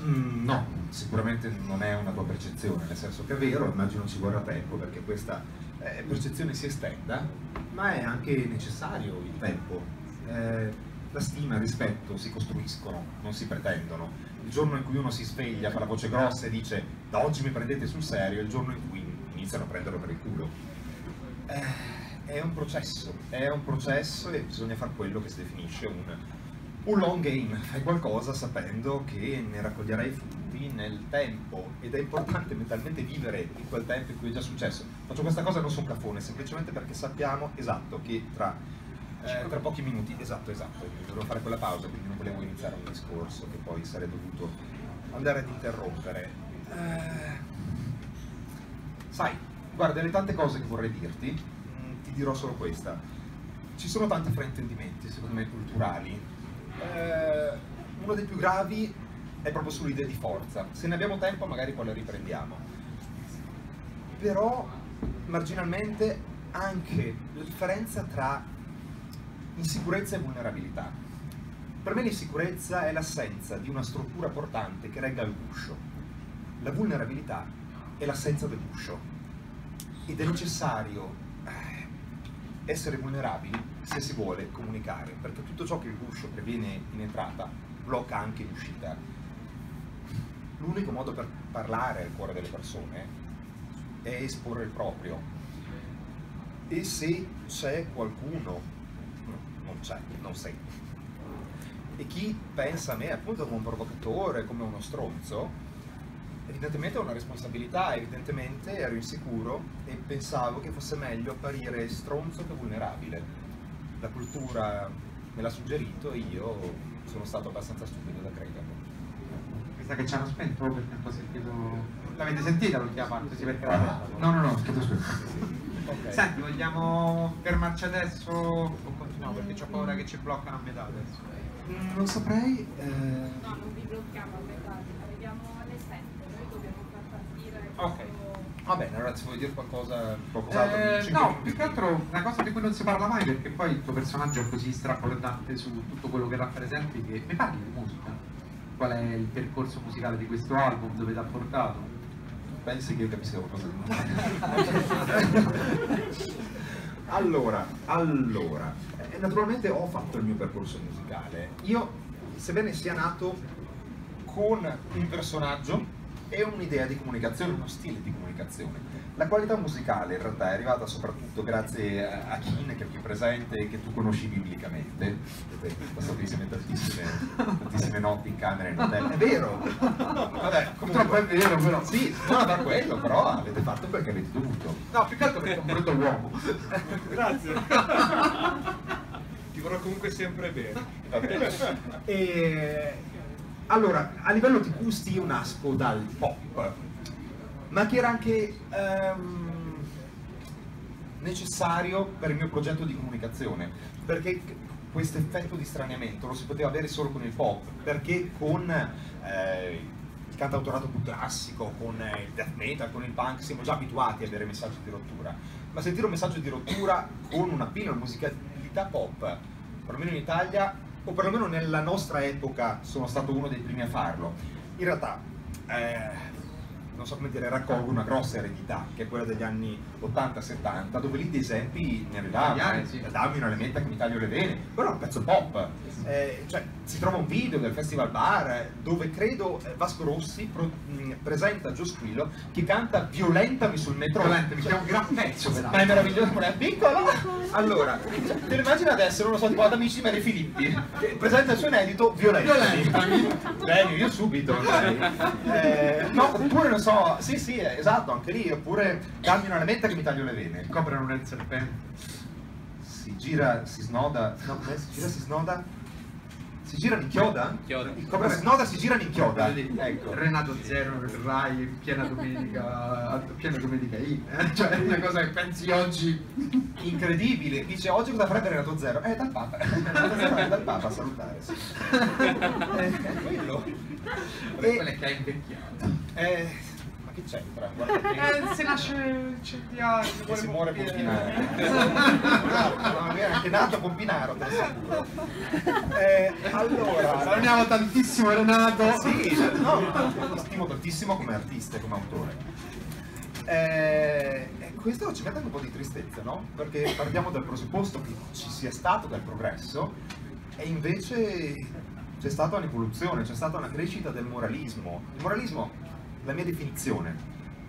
Mm, no, sicuramente non è una tua percezione, nel senso che è vero, immagino ci vorrà tempo perché questa eh, percezione si estenda, ma è anche necessario il tempo. Eh, la stima e il rispetto si costruiscono, non si pretendono. Il giorno in cui uno si sveglia, fa la voce grossa e dice da oggi mi prendete sul serio, il giorno in cui iniziano a prenderlo per il culo. Eh, è un processo, è un processo e bisogna fare quello che si definisce un, un long game. Fai qualcosa sapendo che ne raccoglierai frutti nel tempo ed è importante mentalmente vivere in quel tempo in cui è già successo. Faccio questa cosa non sono cafone, semplicemente perché sappiamo esatto che tra eh, tra pochi minuti, esatto, esatto, dovevo fare quella pausa, quindi non volevo iniziare un discorso che poi sarei dovuto andare ad interrompere. Eh, sai, guarda, delle tante cose che vorrei dirti, mh, mm, ti dirò solo questa. Ci sono tanti fraintendimenti, secondo me, culturali. Eh, uno dei più gravi è proprio sull'idea di forza. Se ne abbiamo tempo magari poi la riprendiamo. Però, marginalmente, anche la differenza tra insicurezza e vulnerabilità. Per me l'insicurezza è l'assenza di una struttura portante che regga il guscio. La vulnerabilità è l'assenza del guscio. Ed è necessario eh, essere vulnerabili se si vuole comunicare, perché tutto ciò che il guscio previene in entrata blocca anche l'uscita. L'unico modo per parlare al cuore delle persone è esporre il proprio. E se c'è qualcuno non c'è, non sei. E chi pensa a me appunto come un provocatore, come uno stronzo, evidentemente ho una responsabilità, evidentemente ero insicuro e pensavo che fosse meglio apparire stronzo che vulnerabile. La cultura me l'ha suggerito e io sono stato abbastanza stupido da crederlo.
sa che ci hanno spento perché po' sentito. L'avete sentita l'ultima parte? Sì, perché bella.
No, no, no, chiedo scusa.
Ok. Senti, vogliamo fermarci adesso o continuiamo? Perché ho paura che ci bloccano a metà adesso.
Mm, Non saprei. eh,
No, non vi blocchiamo a metà, arriviamo alle 7, noi dobbiamo far partire
Ok.
Va bene, allora se vuoi dire qualcosa, qualcos'altro.
Eh, no, più che altro una cosa di cui non si parla mai perché poi il tuo personaggio è così straportante su tutto quello che rappresenti che mi parli di musica. Qual è il percorso musicale di questo album, dove ti ha portato?
Pensi che io capisca qualcosa di nuovo? allora, allora, eh, naturalmente ho fatto il mio percorso musicale. Io, sebbene sia nato con un personaggio e un'idea di comunicazione, uno stile di comunicazione. La qualità musicale in realtà è arrivata soprattutto grazie a Kin, che è qui presente e che tu conosci biblicamente. Passate insieme tantissime, tantissime notti in camera e in hotel. È vero! Vabbè,
Purtroppo è vero, però.
Sì, non per quello, però avete fatto quel che avete dovuto.
No, più che altro perché è un brutto uomo.
Grazie. Ti vorrò comunque sempre bene.
Va bene. E, allora, a livello di gusti io nasco dal pop, ma che era anche ehm, necessario per il mio progetto di comunicazione, perché questo effetto di straniamento lo si poteva avere solo con il pop, perché con eh, il cantautorato più classico, con il death metal, con il punk, siamo già abituati a avere messaggi di rottura, ma sentire un messaggio di rottura con una piena musicalità pop, perlomeno in Italia, o perlomeno nella nostra epoca sono stato uno dei primi a farlo. In realtà, eh, non so come dire, raccolgo una grossa eredità, che è quella degli anni 80-70, dove lì di esempi ne avevamo, eh,
sì.
dammi una lemetta che mi taglio le vene, però è un pezzo pop. Eh, cioè, si trova un video del Festival Bar eh, dove credo eh, Vasco Rossi pro- mh, presenta Gio Squillo che canta Violentami sul metro.
Violente, perché è un gran pezzo,
Ma è meraviglioso, ma è piccolo. Allora, cioè, te lo immagini adesso, non lo so, tipo ad amici Mary Filippi, che presenta il suo inedito Violentami. Bene, io subito. Eh, no, oppure non so, sì sì, eh, esatto, anche lì, oppure dammi una lemetta che mi taglio le vene.
Coprono nel serpente.
Si gira, si snoda, no, come è? si gira, si snoda, si gira in chioda?
Chioda.
Come si snoda, si gira in chioda.
Vedi,
Ecco.
Renato Zero, Rai, piena domenica, piena domenica in, eh? cioè è una cosa che pensi oggi.
Incredibile, dice oggi cosa farebbe Renato Zero? Eh, dal Papa. Renato Zero è dal Papa a salutare, sì. Eh, è quello.
E... Quella che è invecchiato.
eh, che c'entra?
Eh, se nasce incendiario,
che si muore. Pompinaro. No, è anche nato Pompinaro, te lo assicuro. Eh, allora,
Salutiamo tantissimo Renato.
Sì, no, lo stimo tantissimo come artista e come autore. Eh, e questo ci mette anche un po' di tristezza, no? Perché partiamo dal presupposto che ci sia stato del progresso e invece c'è stata un'evoluzione, c'è stata una crescita del moralismo. Il moralismo, la mia definizione,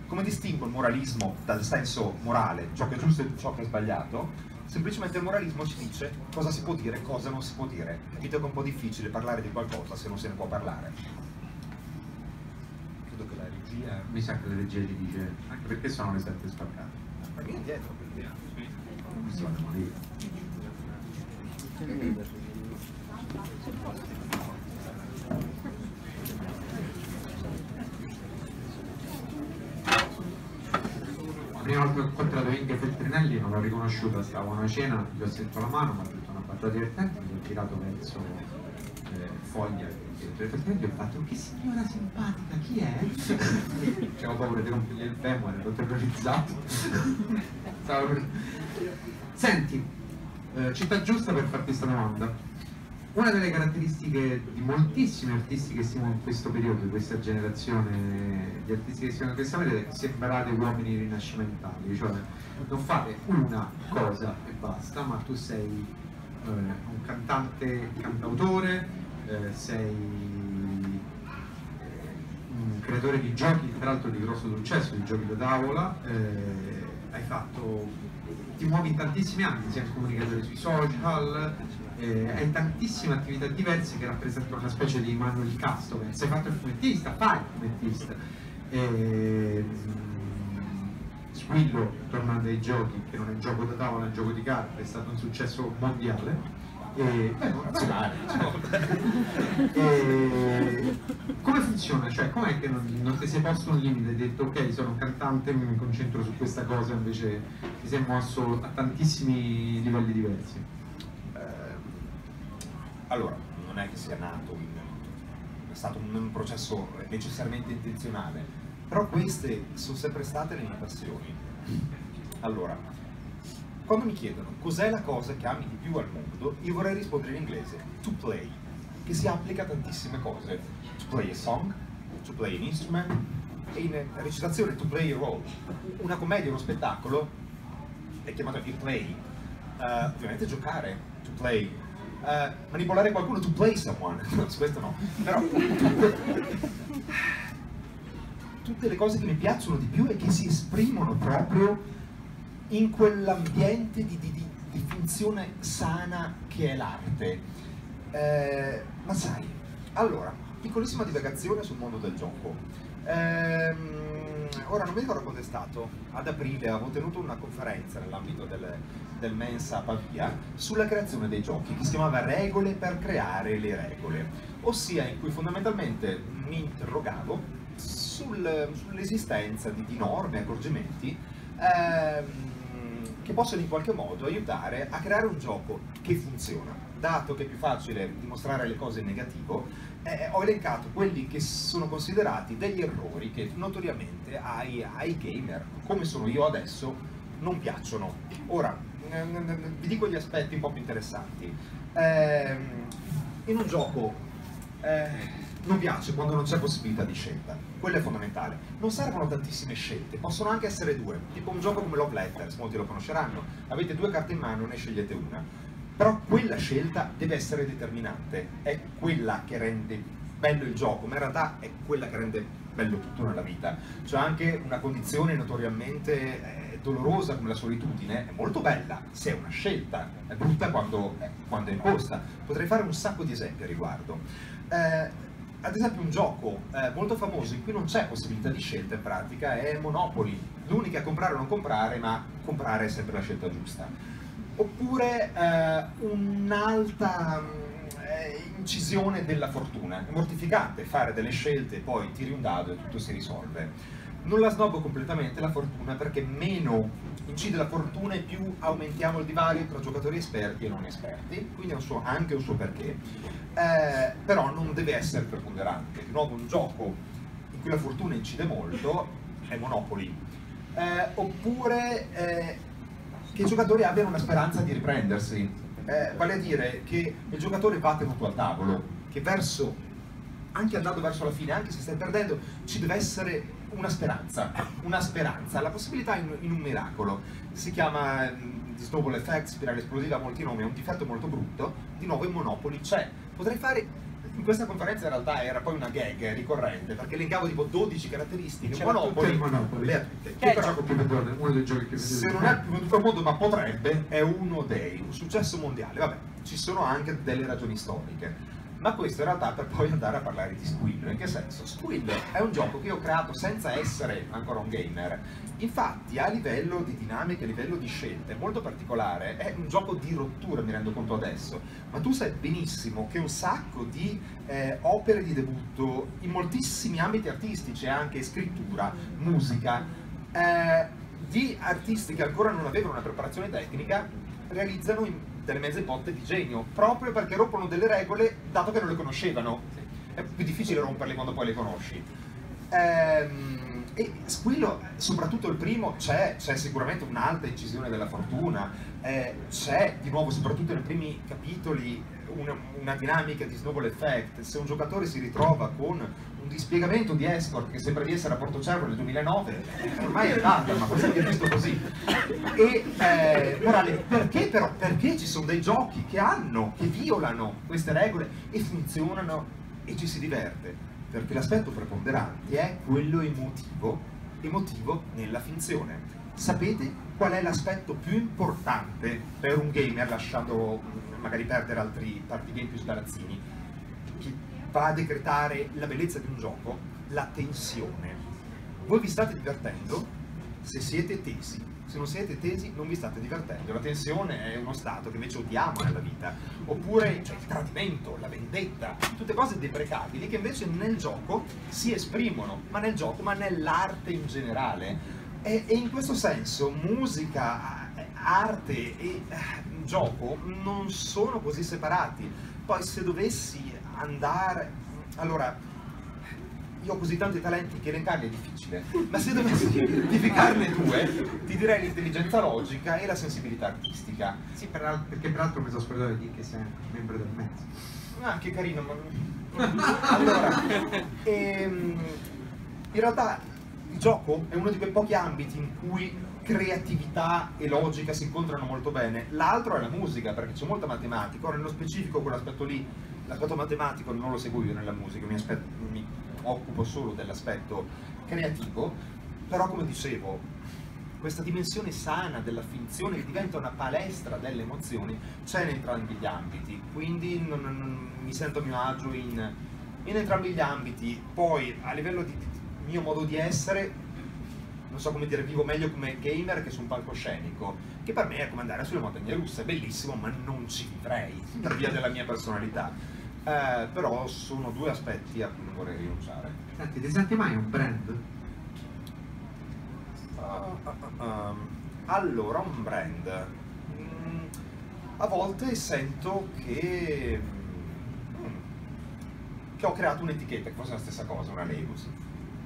come distingo il moralismo dal senso morale, ciò che è giusto e ciò che è sbagliato? Semplicemente il moralismo ci dice cosa si può dire e cosa non si può dire. Capite che è un po' difficile parlare di qualcosa se non se ne può parlare. Credo che la regia...
Mi sa che la regia ti dice, anche perché sono le sette spaccate.
Ma vieni dietro, quindi.
Questo lì. La prima volta che ho incontrato Inge Feltrinelli non l'ho riconosciuta, stavo a una cena, gli ho stretto la mano, mi ha detto una battuta divertente, mi ho tirato verso eh, foglia e Feltrinelli ho fatto che signora simpatica, chi è? C'avevo paura di rompergli il femore, ero terrorizzato. Senti, eh, città giusta per farti questa domanda. Una delle caratteristiche di moltissimi artisti che siamo in questo periodo, di questa generazione di artisti che siamo in questo periodo, è che uomini rinascimentali, cioè non fate una cosa e basta, ma tu sei eh, un cantante, cantautore, eh, sei un creatore di giochi, tra l'altro di grosso successo, di giochi da tavola, eh, hai fatto, ti muovi in tantissimi ambiti, sei un comunicatore sui social, eh, hai tantissime attività diverse che rappresentano una specie di Manuel Castover, hai fatto il fumettista, fai il fumettista. Eh, Squillo, tornando ai giochi, che non è un gioco da tavola, è un gioco di carte, è stato un successo mondiale E, beh,
Razionale.
e, come funziona? Cioè, com'è che non, non ti sei posto un limite? Hai detto ok, sono un cantante, mi concentro su questa cosa, invece ti sei mosso a tantissimi livelli diversi.
Allora, non è che sia nato, in, è stato un, processo necessariamente intenzionale, però queste sono sempre state le mie passioni. Allora, quando mi chiedono cos'è la cosa che ami di più al mondo, io vorrei rispondere in inglese, to play, che si applica a tantissime cose. To play a song, to play an instrument, e in recitazione to play a role. Una commedia, uno spettacolo, è chiamato il play. Eh, ovviamente giocare, to play. Eh, manipolare qualcuno, to play someone. Questo no. Però tutte le cose che mi piacciono di più e che si esprimono proprio in quell'ambiente di, di- di- funzione sana che è l'arte. Eh, ma sai, allora, piccolissima divagazione sul mondo del gioco. Ehm, ora non mi ricordo quando è stato, ad aprile avevo tenuto una conferenza nell'ambito del, del Mensa Pavia sulla creazione dei giochi che si chiamava Regole per creare le regole, ossia in cui fondamentalmente mi interrogavo sul- sull'esistenza di, di norme, accorgimenti ehm, che possono in qualche modo aiutare a creare un gioco che funziona. Dato che è più facile dimostrare le cose in negativo, eh, ho elencato quelli che sono considerati degli errori che notoriamente ai, ai gamer, come sono io adesso, non piacciono. Ora, vi dico gli aspetti un po' più interessanti. Ehm, in un gioco eh, non piace quando non c'è possibilità di scelta, quello è fondamentale. Non servono tantissime scelte, possono anche essere due, tipo un gioco come Love Letters, molti lo conosceranno, avete due carte in mano, ne scegliete una. Però quella scelta deve essere determinante, è quella che rende bello il gioco, ma in realtà è quella che rende bello tutto nella vita. C'è anche una condizione notoriamente eh, dolorosa come la solitudine, è molto bella se è una scelta, è brutta quando, quando è imposta. Potrei fare un sacco di esempi a riguardo. Eh, ad esempio un gioco eh, molto famoso in cui non c'è possibilità di scelta in pratica è Monopoly, l'unica a comprare o non comprare, ma comprare è sempre la scelta giusta. Oppure eh, un'alta eh, incisione della fortuna, è mortificante fare delle scelte, poi tiri un dado e tutto si risolve. Non la snobbo completamente la fortuna perché meno incide la fortuna e più aumentiamo il divario tra giocatori esperti e non esperti, quindi ha anche un suo perché. Eh, però non deve essere preponderante. Di nuovo un gioco in cui la fortuna incide molto è Monopoly. Eh, oppure eh, che i giocatori abbiano una speranza di riprendersi, Eh, vale a dire che il giocatore va tenuto al tavolo, che verso, anche andando verso la fine, anche se stai perdendo, ci deve essere una speranza, una speranza, la possibilità in, in un miracolo. Si chiama mm, di snowball effect, spirale esplosiva, molti nomi, è un difetto molto brutto, di nuovo in Monopoli c'è. Potrei fare in questa conferenza in realtà era poi una gag ricorrente perché elencavo tipo 12 caratteristiche
C'era
Monopoli,
il Monopoly.
le ha tutte.
Che il uno dei giochi venduti.
Se non è il più venduto al mondo, ma potrebbe, è uno dei, un successo mondiale. Vabbè, ci sono anche delle ragioni storiche. Ma questo in realtà per poi andare a parlare di Squill. In che senso? Squill è un gioco che ho creato senza essere ancora un gamer. Infatti a livello di dinamica, a livello di scelte, molto particolare. È un gioco di rottura, mi rendo conto adesso. Ma tu sai benissimo che un sacco di eh, opere di debutto in moltissimi ambiti artistici, anche scrittura, musica, eh, di artisti che ancora non avevano una preparazione tecnica, realizzano in- delle mezze botte di genio, proprio perché rompono delle regole dato che non le conoscevano. È più difficile romperle quando poi le conosci. Ehm, e Squillo, soprattutto il primo, c'è, c'è sicuramente un'alta incisione della fortuna, eh, c'è di nuovo, soprattutto nei primi capitoli, una, una dinamica di snowball effect. Se un giocatore si ritrova con un dispiegamento di escort che sembra di essere a Portocervo nel 2009, ormai è tardi, ma cosa è visto così? E eh, morale, perché però? Perché ci sono dei giochi che hanno, che violano queste regole e funzionano e ci si diverte? Perché l'aspetto preponderante è quello emotivo, emotivo nella finzione. Sapete qual è l'aspetto più importante per un gamer, lasciando mh, magari perdere altri party game più sbarazzini, va a decretare la bellezza di un gioco? La tensione. Voi vi state divertendo? se siete tesi. Se non siete tesi non vi state divertendo. La tensione è uno stato che invece odiamo nella vita. Oppure cioè, il tradimento, la vendetta, tutte cose deprecabili che invece nel gioco si esprimono, ma nel gioco, ma nell'arte in generale. E, e in questo senso musica, arte e eh, gioco non sono così separati. Poi se dovessi andare... Allora, io ho così tanti talenti che elencarli è difficile, ma se dovessi identificarne due, ti direi l'intelligenza logica e la sensibilità artistica.
Sì, per- perché peraltro mi sono scordato di dire che sei membro del mezzo.
Ah, che carino, ma... Allora, ehm, in realtà il gioco è uno di quei pochi ambiti in cui creatività e logica si incontrano molto bene. L'altro è la musica, perché c'è molta matematica. Ora, nello specifico, quell'aspetto lì, l'aspetto matematico non lo seguo io nella musica, mi, mi occupo solo dell'aspetto creativo, però come dicevo, questa dimensione sana della finzione che diventa una palestra delle emozioni c'è in entrambi gli ambiti, quindi non- non- mi sento a mio agio in, in entrambi gli ambiti. Poi a livello di, di mio modo di essere, non so come dire, vivo meglio come gamer che su un palcoscenico, che per me è come andare sulle montagne russe, è bellissimo, ma non ci vivrei per via della mia personalità. Eh, però sono due aspetti a cui non vorrei rinunciare.
Senti, ti senti mai un brand?
Ah, ah, um, allora, un brand. Mm, a volte sento che, mm, che ho creato un'etichetta, che forse è la stessa cosa, una label, sì.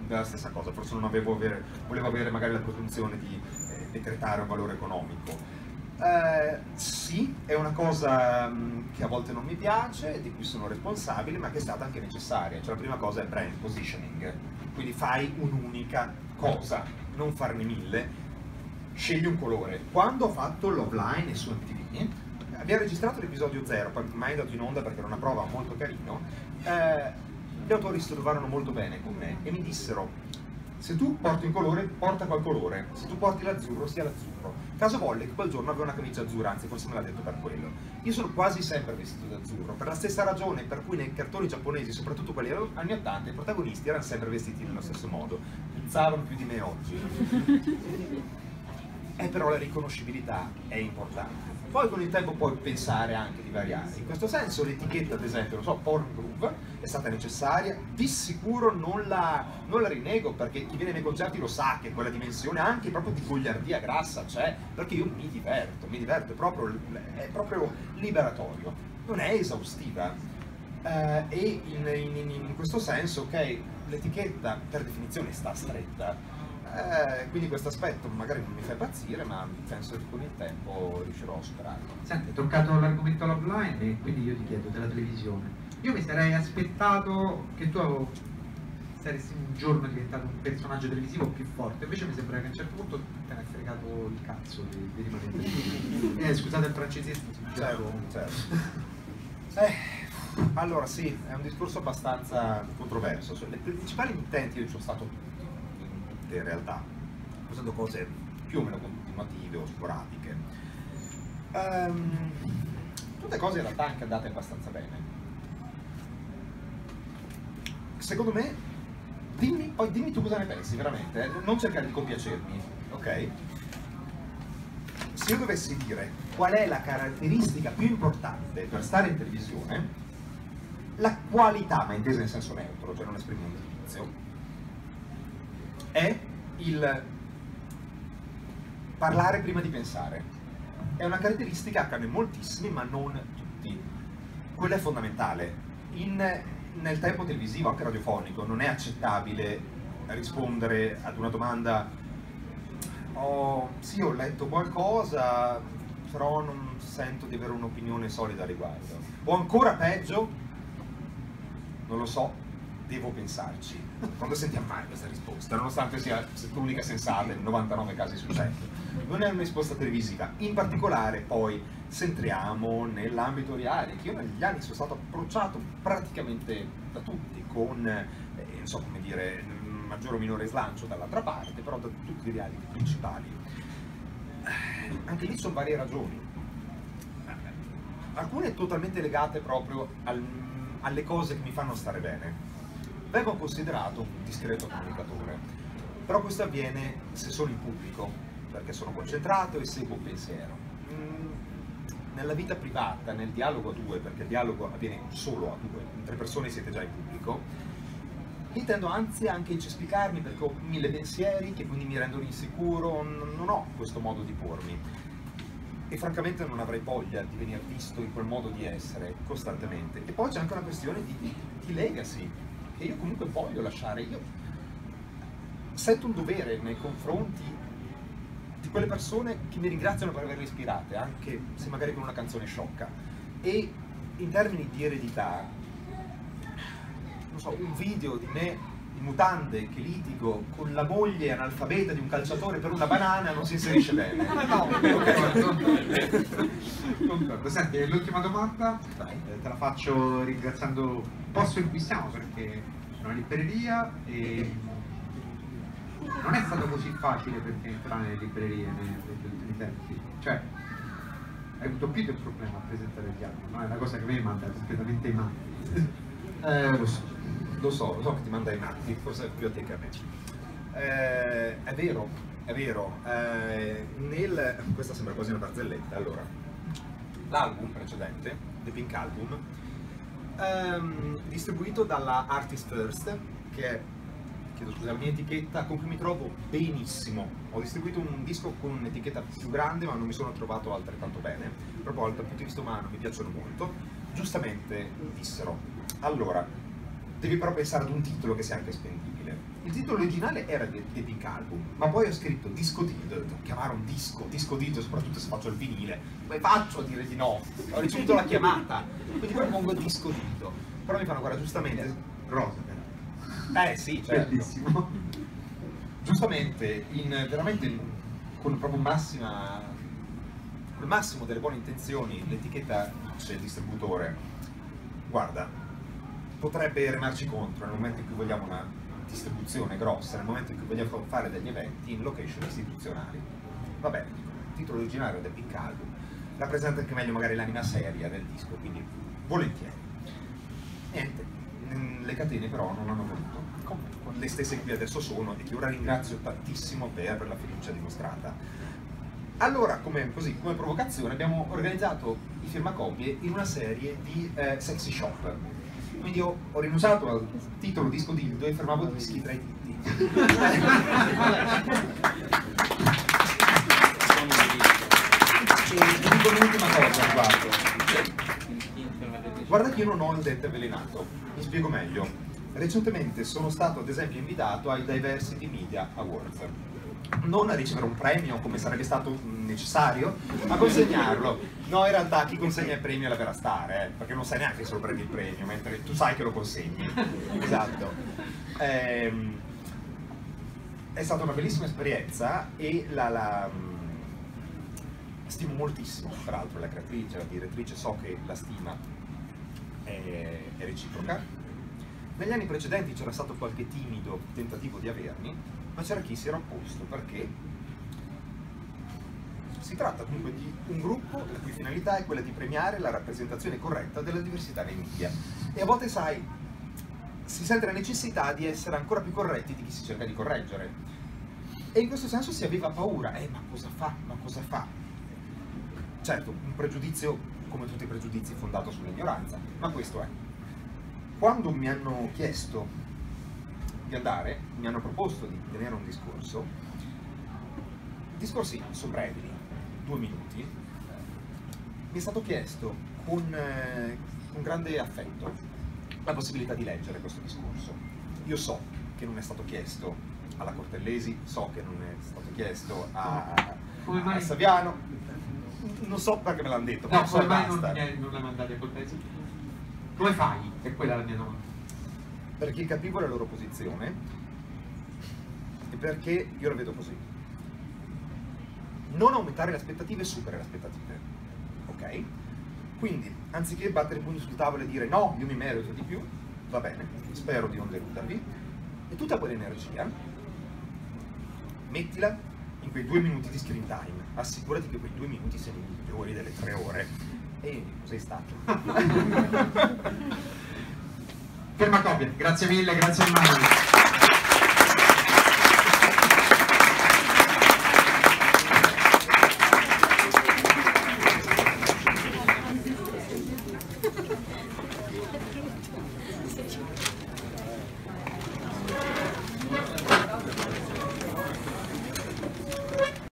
È la stessa cosa, forse non avevo avere, volevo avere magari la presunzione di eh, decretare un valore economico. Eh, sì, è una cosa mm, che a volte non mi piace, di cui sono responsabile, ma che è stata anche necessaria. Cioè, la prima cosa è brand positioning, quindi fai un'unica cosa, non farne mille, scegli un colore. Quando ho fatto l'offline su MTV, abbiamo registrato l'episodio 0, poi mai andato in onda perché era una prova molto carino, eh, gli autori si trovarono molto bene con me e mi dissero se tu porti un colore, porta quel colore, se tu porti l'azzurro, sia l'azzurro. Caso volle che quel giorno avevo una camicia azzurra, anzi forse me l'ha detto per quello. Io sono quasi sempre vestito d'azzurro, per la stessa ragione per cui nei cartoni giapponesi, soprattutto quelli anni 80, i protagonisti erano sempre vestiti nello stesso modo, puzzavano più di me oggi. Eh, però la riconoscibilità è importante. Poi con il tempo puoi pensare anche di variare. In questo senso l'etichetta, ad esempio, non so, Porn Groove è stata necessaria, di sicuro non la, non la rinego perché chi viene nei concerti lo sa che quella dimensione anche proprio di gogliardia grassa c'è, perché io mi diverto, mi diverto, è proprio, è proprio liberatorio, non è esaustiva. Eh, e in, in- in questo senso, ok, l'etichetta per definizione sta stretta, eh, quindi questo aspetto magari non mi fa impazzire, ma penso che con il tempo riuscirò a superarlo.
Senti, hai toccato l'argomento offline e quindi io ti chiedo della televisione. Io mi sarei aspettato che tu saresti un giorno diventato un personaggio televisivo più forte, invece mi sembra che a un certo punto te ne hai fregato il cazzo di, di rimanere. eh, scusate il francesismo,
Certo, certo. Eh, allora sì, è un discorso abbastanza controverso. Le principali intenti io ci sono stato in tutte in realtà, facendo cose più o meno continuative o sporadiche. Ehm, tutte cose in realtà anche andate abbastanza bene. Secondo me, dimmi, poi dimmi tu cosa ne pensi veramente, eh, non cercare di compiacermi, ok? Se io dovessi dire qual è la caratteristica più importante per stare in televisione, la qualità, ma intesa in senso neutro, cioè non esprimo un giudizio, è il parlare prima di pensare. È una caratteristica che hanno moltissimi, ma non tutti. Quella è fondamentale. In- nel tempo televisivo, anche radiofonico, non è accettabile rispondere ad una domanda ho, sì, ho letto qualcosa, però non sento di avere un'opinione solida a riguardo. O ancora peggio, non lo so, devo pensarci. Quando sentiamo mai questa risposta, nonostante sia l'unica sensata in 99 casi su 100. Non è una risposta televisiva. In particolare poi se entriamo nell'ambito reale, che io negli anni sono stato approcciato praticamente da tutti, con, eh, non so come dire, maggiore o minore slancio dall'altra parte, però da tutti i reality principali. Eh, Anche lì sono varie ragioni. Alcune totalmente legate proprio al- alle cose che mi fanno stare bene. Vengo considerato un discreto comunicatore. Però questo avviene se sono in pubblico, perché sono concentrato e seguo un pensiero. Nella vita privata, nel dialogo a due, perché il dialogo avviene solo a due, in tre persone siete già in pubblico, io tendo anzi anche incespicarmi perché ho mille pensieri che quindi mi rendono insicuro, non ho questo modo di pormi. E francamente non avrei voglia di venire visto in quel modo di essere costantemente. E poi c'è anche una questione di, di, di legacy, che io comunque voglio lasciare. Io sento un dovere nei confronti quelle persone che mi ringraziano per averle ispirate, anche se magari con una canzone sciocca. E in termini di eredità, non so, un video di me in mutande che litigo con la moglie analfabeta di un calciatore per una banana non si inserisce bene.
No, no, ok. Concordo. Senti, l'ultima domanda eh, te la faccio ringraziando Posso Inquistiamo perché sono in libreria e non è stato così facile perché entrare nelle librerie negli ultimi tempi. Cioè, hai avuto più del problema a presentare gli album, no? È una cosa che a me manda completamente ai matti.
Eh, lo so, lo so, lo so che ti manda i matti, forse più a te che a me. Eh, è vero, è vero. eh, nel... Questa sembra quasi una barzelletta. Allora, l'album precedente, The Pink Album, ehm, distribuito dalla Artist First, che è, chiedo scusa, la mia etichetta con cui mi trovo benissimo. Ho distribuito un disco con un'etichetta più grande, ma non mi sono trovato altrettanto bene. Proprio dal punto di vista umano mi piacciono molto. Giustamente dissero, allora, devi però pensare ad un titolo che sia anche spendibile. Il titolo originale era The, The Pink Album, ma poi ho scritto Disco Dildo, chiamare un disco, Disco Dildo, soprattutto se faccio il vinile. Come faccio a dire di no? Ho ricevuto la chiamata, quindi poi pongo Disco Dildo. Però mi fanno, guarda, giustamente...
Rosa,
Eh sì, certo.
Bellissimo.
Giustamente, in, veramente in- con proprio massima, col massimo delle buone intenzioni, l'etichetta dice il distributore, guarda, potrebbe remarci contro nel momento in cui vogliamo una distribuzione grossa, nel momento in cui vogliamo fare degli eventi in location istituzionali. Va bene, dico, il titolo originario del Pink Album rappresenta anche meglio magari l'anima seria del disco, quindi volentieri. Niente, le catene però non hanno voluto, con le stesse che qui adesso sono e che ora ringrazio tantissimo per la fiducia dimostrata. Allora, come, così, come provocazione, abbiamo organizzato i firmacopie in una serie di eh, sexy shop. Quindi ho, ho rinunciato al titolo disco dildo e fermavo dischi tra i diti. E vi dico un'ultima cosa a riguardo. Guarda che io non ho il dente avvelenato, mi spiego meglio. Recentemente sono stato ad esempio invitato ai Diversity Media Awards. Non a ricevere un premio come sarebbe stato necessario, ma consegnarlo. No, in realtà chi consegna il premio è la vera star, eh, perché non sai neanche se lo prendi il premio, mentre tu sai che lo consegni. Esatto. Ehm, è stata una bellissima esperienza e la, la, mm, stimo moltissimo, peraltro, la creatrice, la direttrice, so che la stima è, è reciproca. Negli anni precedenti c'era stato qualche timido tentativo di avermi, ma c'era chi si era opposto perché si tratta comunque di un gruppo la cui finalità è quella di premiare la rappresentazione corretta della diversità nei media. E a volte, sai, si sente la necessità di essere ancora più corretti di chi si cerca di correggere. E in questo senso si aveva paura, eh ma cosa fa? Ma cosa fa? Certo, un pregiudizio, come tutti i pregiudizi, fondato sull'ignoranza, ma questo è. Quando mi hanno chiesto di andare, mi hanno proposto di tenere un discorso, discorsi sono brevi, due minuti, mi è stato chiesto con, eh, con grande affetto la possibilità di leggere questo discorso. Io so che non è stato chiesto alla Cortellesi, so che non è stato chiesto a, a Saviano, non so perché me l'hanno detto,
No, come mai non, non la mandate a Cortesi? Come fai? È quella la mia domanda.
perché capivo la loro posizione e perché io la vedo così. Non aumentare le aspettative, supera le aspettative. Ok? Quindi, anziché battere i pugni sul tavolo e dire no, io mi merito di più, va bene, spero di non deludervi, e tutta quell'energia mettila in quei due minuti di screen time. Assicurati che quei due minuti siano migliori delle tre ore. E cos'è stato?
Ferma copia, grazie mille, grazie a